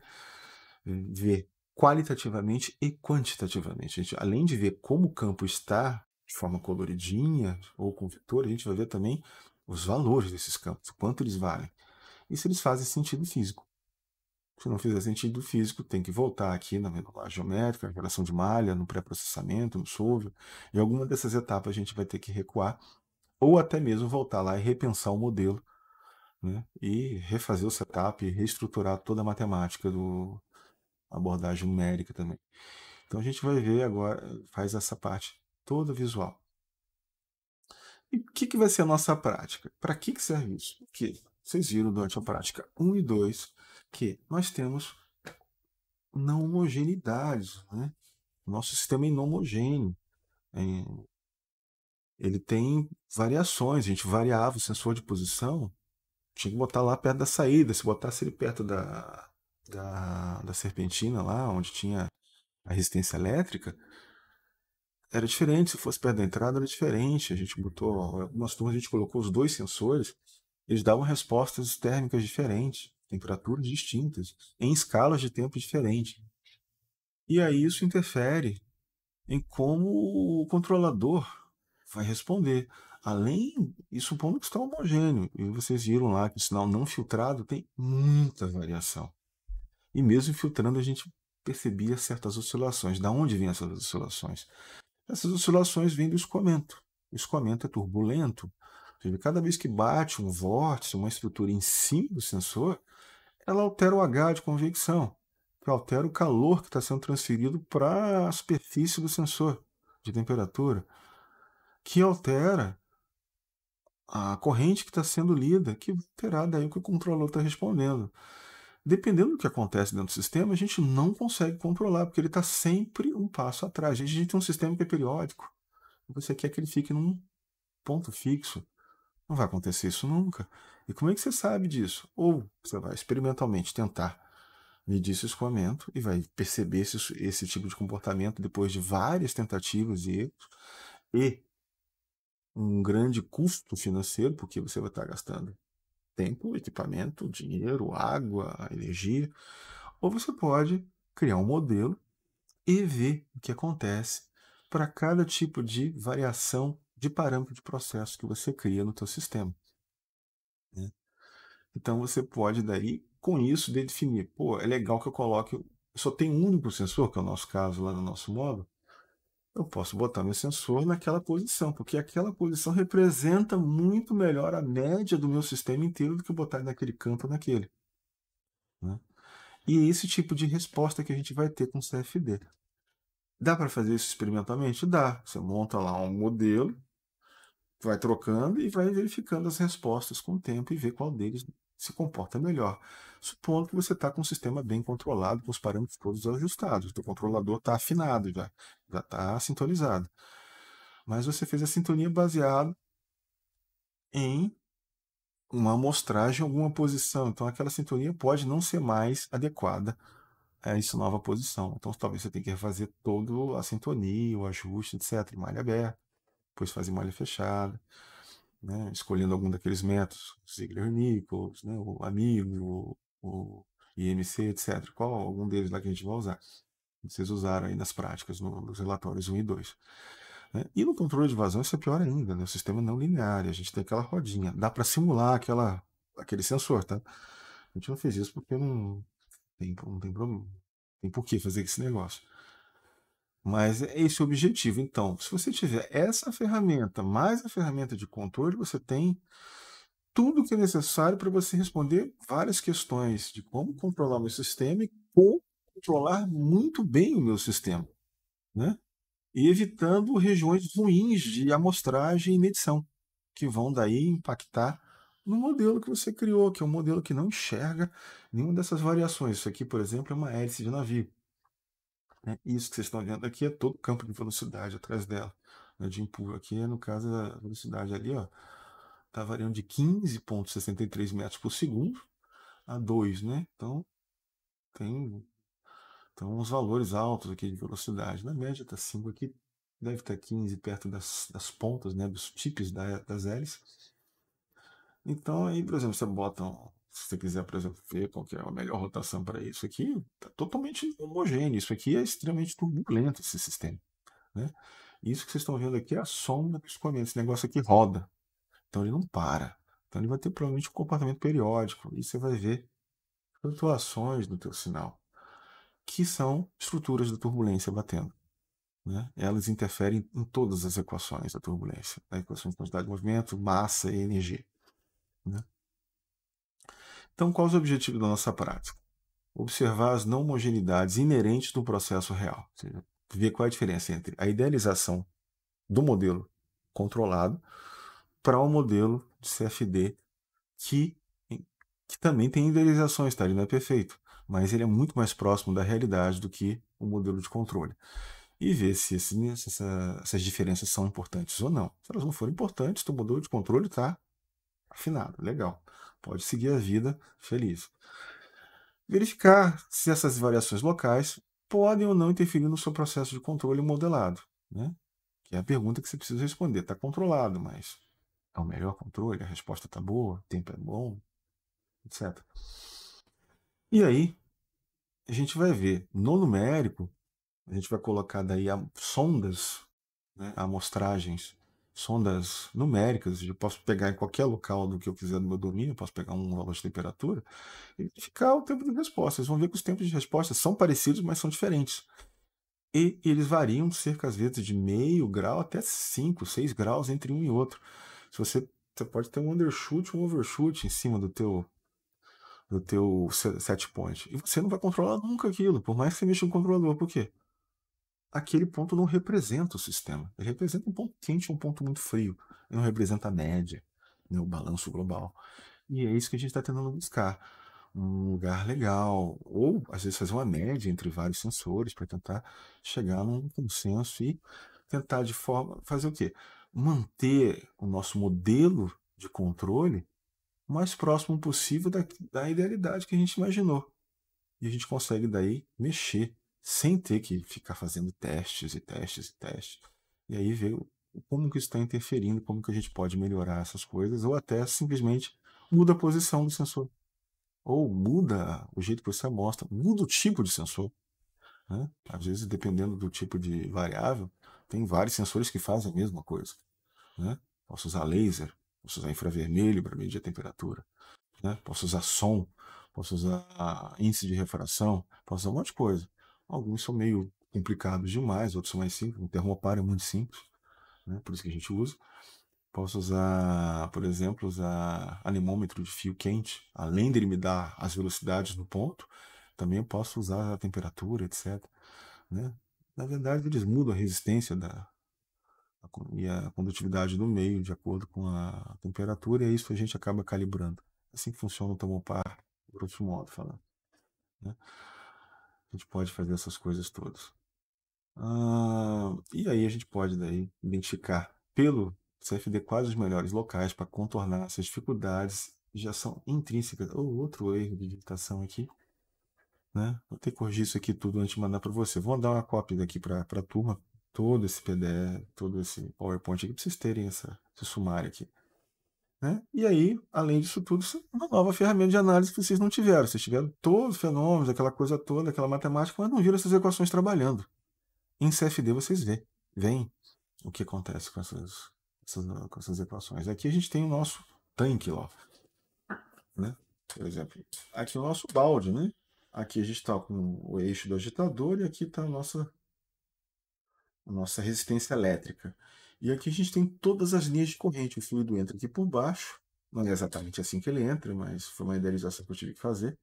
ver qualitativamente e quantitativamente. A gente, além de ver como o campo está de forma coloridinha ou com vetor, a gente vai ver também os valores desses campos, quanto eles valem, e se eles fazem sentido físico. Se não fizer sentido físico, tem que voltar aqui na menor geométrica, relação de malha, no pré-processamento, no solver. Em alguma dessas etapas a gente vai ter que recuar, ou até mesmo voltar lá e repensar o modelo né? e refazer o setup, reestruturar toda a matemática do abordagem numérica também. Então a gente vai ver agora, faz essa parte toda visual. O que, que vai ser a nossa prática? Para que, que serve isso? Porque vocês viram durante a prática 1 e 2 que nós temos não homogeneidades. Né? Nosso sistema é inhomogêneo. É, ele tem variações. A gente variava o sensor de posição, tinha que botar lá perto da saída. Se botasse ele perto da, da, da serpentina, lá onde tinha a resistência elétrica, era diferente. Se fosse perto da entrada, era diferente. A gente botou, algumas turmas a gente colocou os dois sensores, eles davam respostas térmicas diferentes, temperaturas distintas, em escalas de tempo diferentes. E aí isso interfere em como o controlador vai responder. Além, e supondo que está homogêneo, e vocês viram lá que o sinal não filtrado tem muita variação. E mesmo filtrando, a gente percebia certas oscilações. Da onde vêm essas oscilações? Essas oscilações vêm do escoamento. O escoamento é turbulento. Seja, cada vez que bate um vórtice, uma estrutura em cima do sensor, ela altera o H de convecção, que altera o calor que está sendo transferido para a superfície do sensor de temperatura, que altera a corrente que está sendo lida, que terá daí o que o controlador está respondendo. Dependendo do que acontece dentro do sistema, a gente não consegue controlar, porque ele está sempre um passo atrás. A gente tem um sistema que é periódico. Você quer que ele fique num ponto fixo. Não vai acontecer isso nunca. E como é que você sabe disso? Ou você vai experimentalmente tentar medir esse escoamento e vai perceber esse, esse tipo de comportamento depois de várias tentativas e erros. E um grande custo financeiro, porque você vai estar gastando tempo, equipamento, dinheiro, água, energia. Ou você pode criar um modelo e ver o que acontece para cada tipo de variação de parâmetro de processo que você cria no seu sistema. Né? Então você pode daí, com isso, definir, pô, é legal que eu coloque, só tem um único sensor, que é o nosso caso lá no nosso módulo, eu posso botar meu sensor naquela posição, porque aquela posição representa muito melhor a média do meu sistema inteiro do que botar naquele campo ou naquele. Né? E é esse tipo de resposta que a gente vai ter com o CFD. Dá para fazer isso experimentalmente? Dá. Você monta lá um modelo, vai trocando e vai verificando as respostas com o tempo e ver qual deles se comporta melhor. Supondo que você está com um sistema bem controlado, com os parâmetros todos ajustados, o controlador está afinado já, já está sintonizado. Mas você fez a sintonia baseado em uma amostragem em alguma posição. Então aquela sintonia pode não ser mais adequada a essa nova posição. Então talvez você tenha que refazer toda a sintonia, o ajuste, etc. Malha aberta, depois fazer malha fechada né, escolhendo algum daqueles métodos, Ziegler-Nichols, né, o Amigo, o, IMC, etc. Qual algum deles lá que a gente vai usar? Vocês usaram aí nas práticas, no, nos relatórios 1 e 2. Né? E no controle de vazão isso é pior ainda, né? o sistema não linear, a gente tem aquela rodinha, dá para simular aquela, aquele sensor, tá? A gente não fez isso porque não tem, não tem problema, tem por que fazer esse negócio. Mas é esse o objetivo. Então, se você tiver essa ferramenta mais a ferramenta de controle, você tem tudo que é necessário para você responder várias questões de como controlar o meu sistema e como controlar muito bem o meu sistema, né? E evitando regiões ruins de amostragem e medição, que vão daí impactar no modelo que você criou, que é um modelo que não enxerga nenhuma dessas variações. Isso aqui, por exemplo, é uma hélice de navio. Né? Isso que vocês estão vendo aqui é todo o campo de velocidade atrás dela, né, de empurro. Aqui, no caso, a velocidade ali, ó, está variando de 15,63 metros por segundo a 2, né? Então, tem então, uns valores altos aqui de velocidade. Na média está 5 aqui, deve estar 15 perto das, das pontas, né, dos tipos da, das hélices. Então, aí, por exemplo, você bota se você quiser, por exemplo, ver qual é a melhor rotação para isso aqui, está totalmente homogêneo. Isso aqui é extremamente turbulento, esse sistema. Né? Isso que vocês estão vendo aqui é a sombra do. Esse negócio aqui roda. Então ele não para. Então ele vai ter provavelmente um comportamento periódico. E você vai ver flutuações do teu sinal, que são estruturas da turbulência batendo. Né? Elas interferem em todas as equações da turbulência. A equação de quantidade de movimento, massa e energia. Né? Então, qual é o objetivo da nossa prática? Observar as não homogeneidades inerentes do processo real. Ou seja, ver qual é a diferença entre a idealização do modelo controlado para o modelo de CFD que, que também tem idealizações, tá? ele não é perfeito, mas ele é muito mais próximo da realidade do que o modelo de controle. E ver se esse, essa, essas diferenças são importantes ou não. Se elas não forem importantes, o modelo de controle está afinado, legal. Pode seguir a vida feliz. Verificar se essas variações locais podem ou não interferir no seu processo de controle modelado. Né? Que é a pergunta que você precisa responder. Está controlado, mas é o melhor controle? A resposta está boa? O tempo é bom? Etc. E aí, a gente vai ver no numérico, a gente vai colocar daí a, sondas, né, amostragens, sondas numéricas. Eu posso pegar em qualquer local do que eu quiser no meu domínio, posso pegar um valor de temperatura e verificar o tempo de resposta. Vocês vão ver que os tempos de resposta são parecidos, mas são diferentes. E eles variam cerca, às vezes, de meio grau até 5, 6 graus entre um e outro. Se você, você pode ter um undershoot, um overshoot em cima do teu do teu set point. E você não vai controlar nunca aquilo, por mais que você mexa no controlador. Por quê? Aquele ponto não representa o sistema. Ele representa um ponto quente, um ponto muito frio. Ele não representa a média, né, o balanço global. E é isso que a gente está tentando buscar. Um lugar legal, ou às vezes fazer uma média entre vários sensores para tentar chegar num consenso e tentar de forma. fazer o quê? Manter o nosso modelo de controle o mais próximo possível da, da idealidade que a gente imaginou. E a gente consegue daí mexer sem ter que ficar fazendo testes e testes e testes. E aí ver como que isso está interferindo, como que a gente pode melhorar essas coisas, ou até simplesmente muda a posição do sensor. Ou muda o jeito que você amostra, muda o tipo de sensor. Né? Às vezes, dependendo do tipo de variável, tem vários sensores que fazem a mesma coisa. Né? Posso usar laser, Posso usar infravermelho para medir a temperatura. Né? Posso usar som, posso usar índice de refração, posso usar um monte de coisa. Alguns são meio complicados demais, outros são mais simples. O termopar é muito simples, né? por isso que a gente usa. Posso usar, por exemplo, usar anemômetro de fio quente, além dele me dar as velocidades no ponto, também posso usar a temperatura, etc. Né? Na verdade, eles mudam a resistência da, e a condutividade do meio de acordo com a temperatura, e é isso a gente acaba calibrando. Assim que funciona o termopar, grosso modo falando. Né? A gente pode fazer essas coisas todas. Ah, e aí a gente pode daí identificar pelo CFD quais os melhores locais para contornar essas dificuldades já são intrínsecas. Ou oh, outro erro de digitação aqui. Né? Vou ter que corrigir isso aqui tudo antes de mandar para você. Vou dar uma cópia daqui para a turma todo esse PDF, todo esse PowerPoint aqui, para vocês terem essa, esse sumário aqui. Né? E aí, além disso tudo, uma nova ferramenta de análise que vocês não tiveram. Vocês tiveram todos os fenômenos, aquela coisa toda, aquela matemática, mas não viram essas equações trabalhando. Em CFD vocês vê, veem o que acontece com essas, essas, com essas equações. Aqui a gente tem o nosso tanque lá. Né? Por exemplo, aqui o nosso balde, né? Aqui a gente está com o eixo do agitador e aqui está a nossa a nossa resistência elétrica. E aqui a gente tem todas as linhas de corrente. O fluido entra aqui por baixo. Não é exatamente assim que ele entra, mas foi uma idealização que eu tive que fazer,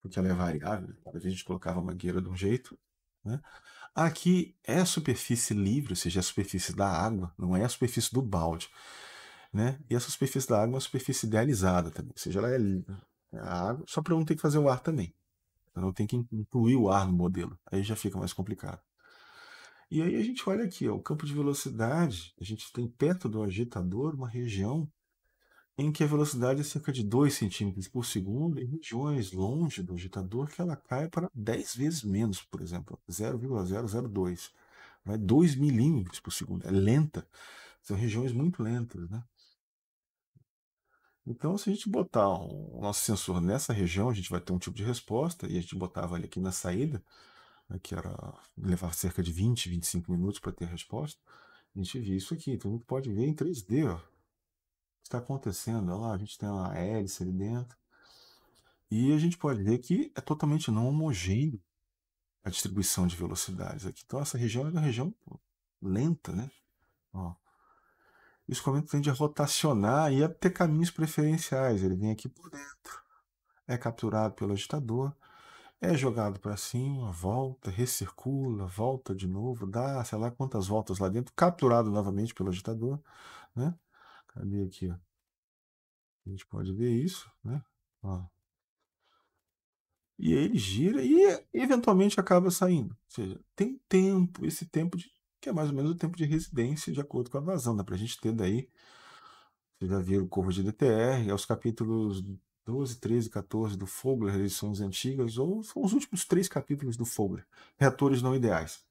porque ela é variável. Cada vez a gente colocava a mangueira de um jeito. Né? Aqui é a superfície livre, ou seja, a superfície da água, não é a superfície do balde. Né? E essa superfície da água é uma superfície idealizada também, ou seja, ela é. É a água, só para não ter que fazer o ar também. Eu não tem que incluir o ar no modelo, aí já fica mais complicado. E aí a gente olha aqui, ó, o campo de velocidade, a gente tem perto do agitador uma região em que a velocidade é cerca de 2 centímetros por segundo, em regiões longe do agitador que ela cai para 10 vezes menos, por exemplo, 0,002. Vai 2 milímetros por segundo. É lenta. São regiões muito lentas, né? Então, se a gente botar o nosso sensor nessa região, a gente vai ter um tipo de resposta, e a gente botava ele aqui na saída, né, que era levar cerca de 20, 25 minutos para ter a resposta, a gente vê isso aqui. Então a gente pode ver em 3D ó, o que está acontecendo. Olha lá, a gente tem uma hélice ali dentro. E a gente pode ver que é totalmente não homogêneo a distribuição de velocidades aqui. Então essa região é uma região lenta, né? Ó. O escoamento tende a rotacionar e a ter caminhos preferenciais. Ele vem aqui por dentro. é capturado pelo agitador, é jogado para cima, volta, recircula, volta de novo, dá sei lá quantas voltas lá dentro, capturado novamente pelo agitador, né? Cadê aqui, ó? A gente pode ver isso, né? Ó. E aí ele gira e eventualmente acaba saindo. Ou seja, tem tempo, esse tempo de, que é mais ou menos o tempo de residência de acordo com a vazão. Dá para a gente ter daí, vocês já viram curva de DTR, é os capítulos 12, 13, 14 do Fogler, edições antigas, ou são os últimos três capítulos do Fogler, reatores não ideais.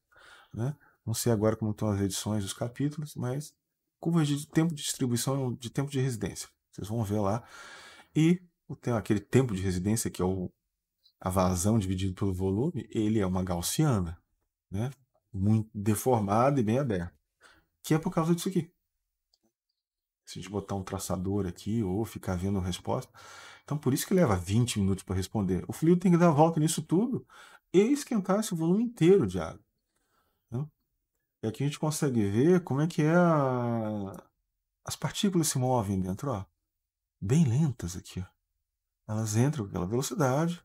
Né? Não sei agora como estão as edições dos capítulos, mas curvas de tempo de distribuição de tempo de residência. Vocês vão ver lá. E aquele tempo de residência, que é o, a vazão dividido pelo volume, ele é uma gaussiana, né? Muito deformada e bem aberta. Que é por causa disso aqui. Se a gente botar um traçador aqui ou ficar vendo a resposta, então, por isso que leva 20 minutos para responder. O fluido tem que dar a volta nisso tudo e esquentar esse volume inteiro de água. Né? E aqui a gente consegue ver como é que é a... as partículas se movem dentro, ó. Bem lentas aqui, ó. Elas entram com aquela velocidade,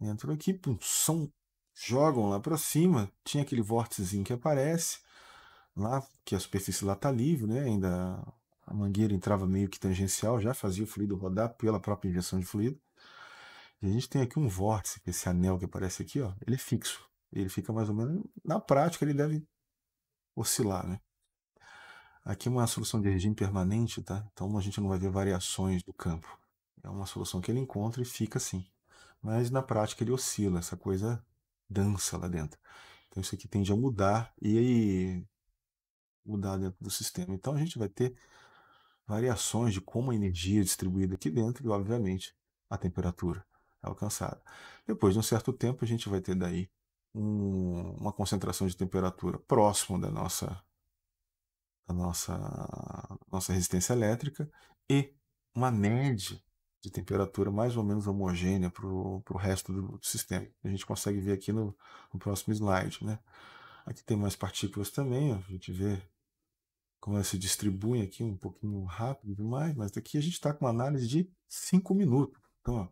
entram aqui, pum, são, jogam lá para cima. Tinha aquele vórticezinho que aparece lá, que a superfície lá está livre, né? Ainda a mangueira entrava meio que tangencial, já fazia o fluido rodar pela própria injeção de fluido. E a gente tem aqui um vórtice, que esse anel que aparece aqui, ó, ele é fixo. Ele fica mais ou menos. Na prática, ele deve oscilar, né? Aqui é uma solução de regime permanente, tá? Então a gente não vai ver variações do campo. É uma solução que ele encontra e fica assim. Mas na prática ele oscila, essa coisa dança lá dentro. Então isso aqui tende a mudar e mudar dentro do sistema. Então a gente vai ter variações de como a energia é distribuída aqui dentro e, obviamente, a temperatura é alcançada. Depois de um certo tempo, a gente vai ter daí um, uma concentração de temperatura próximo da nossa, da nossa, nossa resistência elétrica e uma média de temperatura mais ou menos homogênea para o resto do, do, sistema. A gente consegue ver aqui no, no próximo slide. Né? Aqui tem mais partículas também, a gente vê como elas se distribuem aqui um pouquinho rápido demais, mas aqui a gente está com uma análise de 5 minutos. Então, ó,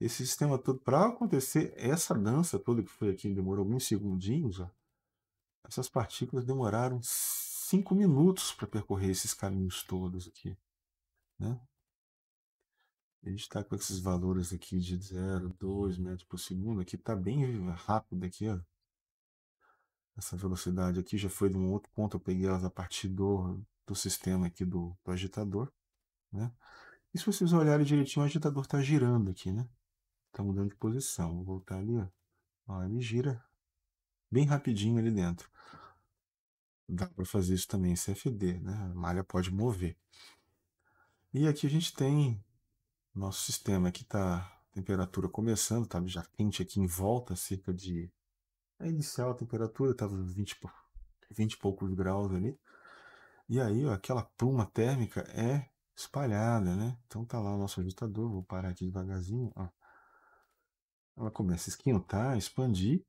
esse sistema todo, para acontecer essa dança toda que foi aqui, demorou alguns segundinhos, ó, essas partículas demoraram 5 minutos para percorrer esses caminhos todos aqui. Né? A gente está com esses valores aqui de 0, 2 metros por segundo, aqui está bem rápido aqui, ó. Essa velocidade aqui já foi de um outro ponto, eu peguei elas a partir do, do sistema aqui do, do agitador, né? E se vocês olharem direitinho, o agitador está girando aqui, né? Está mudando de posição. Vou voltar ali, ó. ó. Ele gira bem rapidinho ali dentro. Dá para fazer isso também em CFD, né? A malha pode mover. E aqui a gente tem nosso sistema aqui está temperatura começando, tá já quente aqui em volta, cerca de a inicial a temperatura estava 20, 20 e poucos graus ali. E aí, ó, aquela pluma térmica é espalhada, né? Então tá lá o nosso ajustador, vou parar aqui devagarzinho, ó. Ela começa a esquentar, expandir,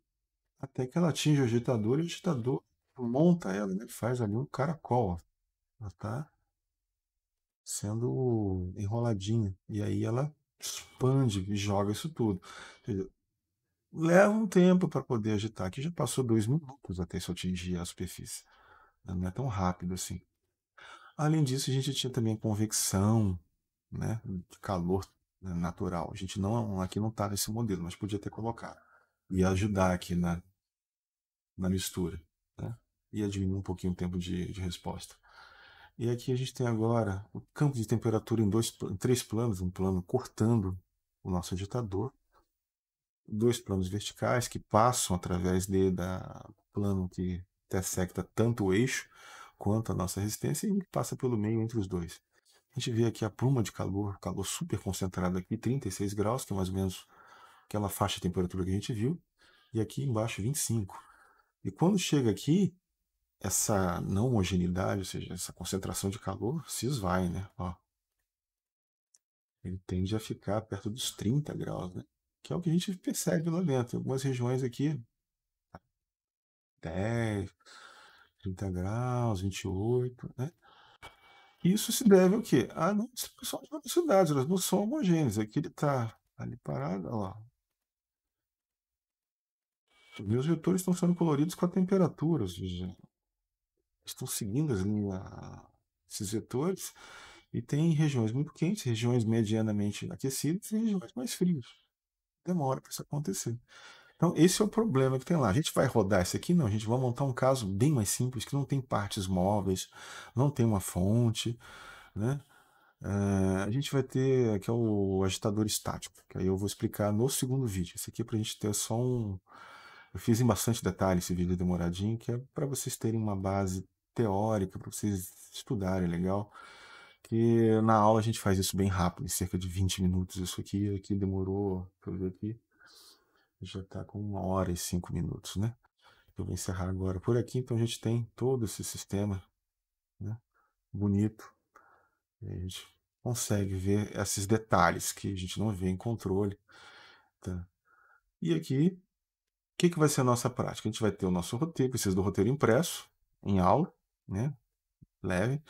até que ela atinge o agitador e o agitador monta ela, né? Faz ali um caracol, ó. Ela tá sendo enroladinha. E aí ela expande e joga isso tudo. Leva um tempo para poder agitar, que já passou dois minutos até isso atingir a superfície. Não é tão rápido assim. Além disso, a gente tinha também convecção, né, de calor né, natural. A gente não aqui não está nesse modelo, mas podia ter colocado. Ia ajudar aqui na, na mistura. Né? Ia diminuir um pouquinho o tempo de, de resposta. E aqui a gente tem agora o campo de temperatura em, dois, em três planos, um plano cortando o nosso agitador, dois planos verticais que passam através de, da plano que intersecta tanto o eixo quanto a nossa resistência e passa pelo meio entre os dois. A gente vê aqui a pluma de calor, calor super concentrado aqui, 36 graus, que é mais ou menos aquela faixa de temperatura que a gente viu, e aqui embaixo 25. E quando chega aqui, essa não homogeneidade, ou seja, essa concentração de calor, se esvai, né? Ó. Ele tende a ficar perto dos 30 graus, né? que é o que a gente percebe lá dentro. Em algumas regiões aqui, 10, 30 graus, 28, né? Isso se deve ao quê? À distribuição de velocidades, elas não são homogêneas. Aqui ele está ali parado, olha lá. Os meus vetores estão sendo coloridos com a temperatura, ou seja, estão seguindo as linhas, esses vetores, e tem regiões muito quentes, regiões medianamente aquecidas e regiões mais frias. Demora para isso acontecer. Então, esse é o problema que tem lá. A gente vai rodar isso aqui? Não, a gente vai montar um caso bem mais simples, que não tem partes móveis, não tem uma fonte, né? Uh, a gente vai ter aqui é o agitador estático, que aí eu vou explicar no segundo vídeo. Esse aqui é para a gente ter só um. Eu fiz em bastante detalhe esse vídeo demoradinho, que é para vocês terem uma base teórica, para vocês estudarem legal. Que na aula a gente faz isso bem rápido, em cerca de 20 minutos. Isso aqui, aqui demorou, deixa eu ver aqui, já está com uma hora e cinco minutos, né? Eu vou encerrar agora por aqui, então a gente tem todo esse sistema né? bonito a gente consegue ver esses detalhes que a gente não vê em controle. Tá? E aqui, o que, que vai ser a nossa prática? A gente vai ter o nosso roteiro, precisa do roteiro impresso, em aula, né? leve.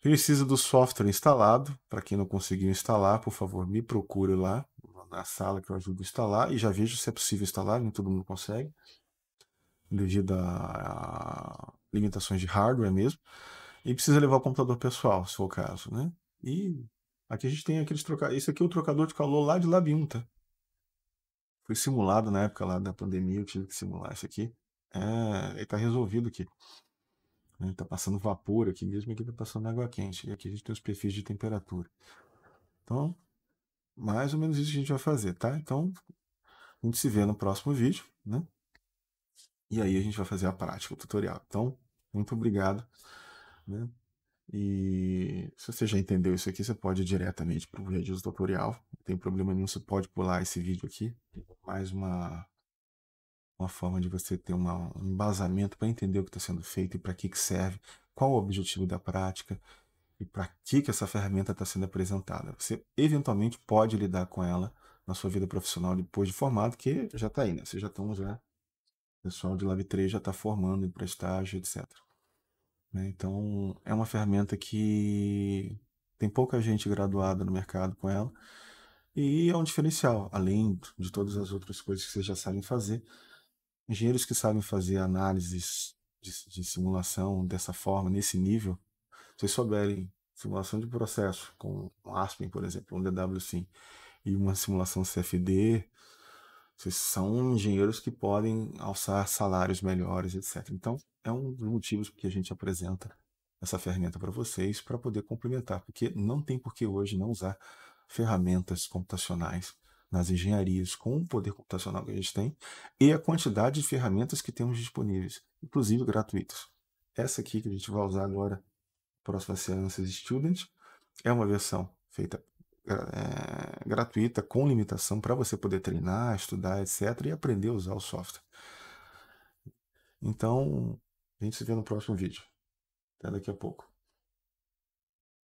Precisa do software instalado. Para quem não conseguiu instalar, por favor, me procure lá na sala que eu ajudo a instalar. E já vejo se é possível instalar, nem todo mundo consegue, devido a limitações de hardware mesmo. E precisa levar o computador pessoal, se for o caso, né? E aqui a gente tem aqueles trocadores. Esse aqui é o trocador de calor lá de Labium, tá? Foi simulado na época lá da pandemia, eu tive que simular isso aqui. É, ele tá resolvido aqui. Né? Tá passando vapor aqui mesmo, aqui tá passando água quente. E aqui a gente tem os perfis de temperatura. Então, mais ou menos isso que a gente vai fazer, tá? Então, a gente se vê no próximo vídeo, né? E aí a gente vai fazer a prática, o tutorial. Então, muito obrigado. Né? E se você já entendeu isso aqui, você pode ir diretamente para o vídeo tutorial. Não tem problema nenhum, você pode pular esse vídeo aqui. Mais uma, uma forma de você ter uma, um embasamento para entender o que está sendo feito e para que, que serve, qual o objetivo da prática e para que, que essa ferramenta está sendo apresentada. Você eventualmente pode lidar com ela na sua vida profissional depois de formado, que já está aí, né? Vocês já estão já. O pessoal de Lab 3 já está formando para estágio, etc. Né? Então, é uma ferramenta que tem pouca gente graduada no mercado com ela e é um diferencial, além de todas as outras coisas que vocês já sabem fazer. Engenheiros que sabem fazer análises de, de simulação dessa forma, nesse nível, se vocês souberem simulação de processo com Aspen, por exemplo, um DWSim, e uma simulação CFD, vocês são engenheiros que podem alçar salários melhores, etc. Então, é um dos motivos que a gente apresenta essa ferramenta para vocês, para poder complementar, porque não tem por que hoje não usar ferramentas computacionais nas engenharias com o poder computacional que a gente tem e a quantidade de ferramentas que temos disponíveis, inclusive gratuitas. Essa aqui que a gente vai usar agora, próxima Sciences Student, é uma versão feita é, gratuita, com limitação, para você poder treinar, estudar, etc., e aprender a usar o software. Então, a gente se vê no próximo vídeo. Até daqui a pouco.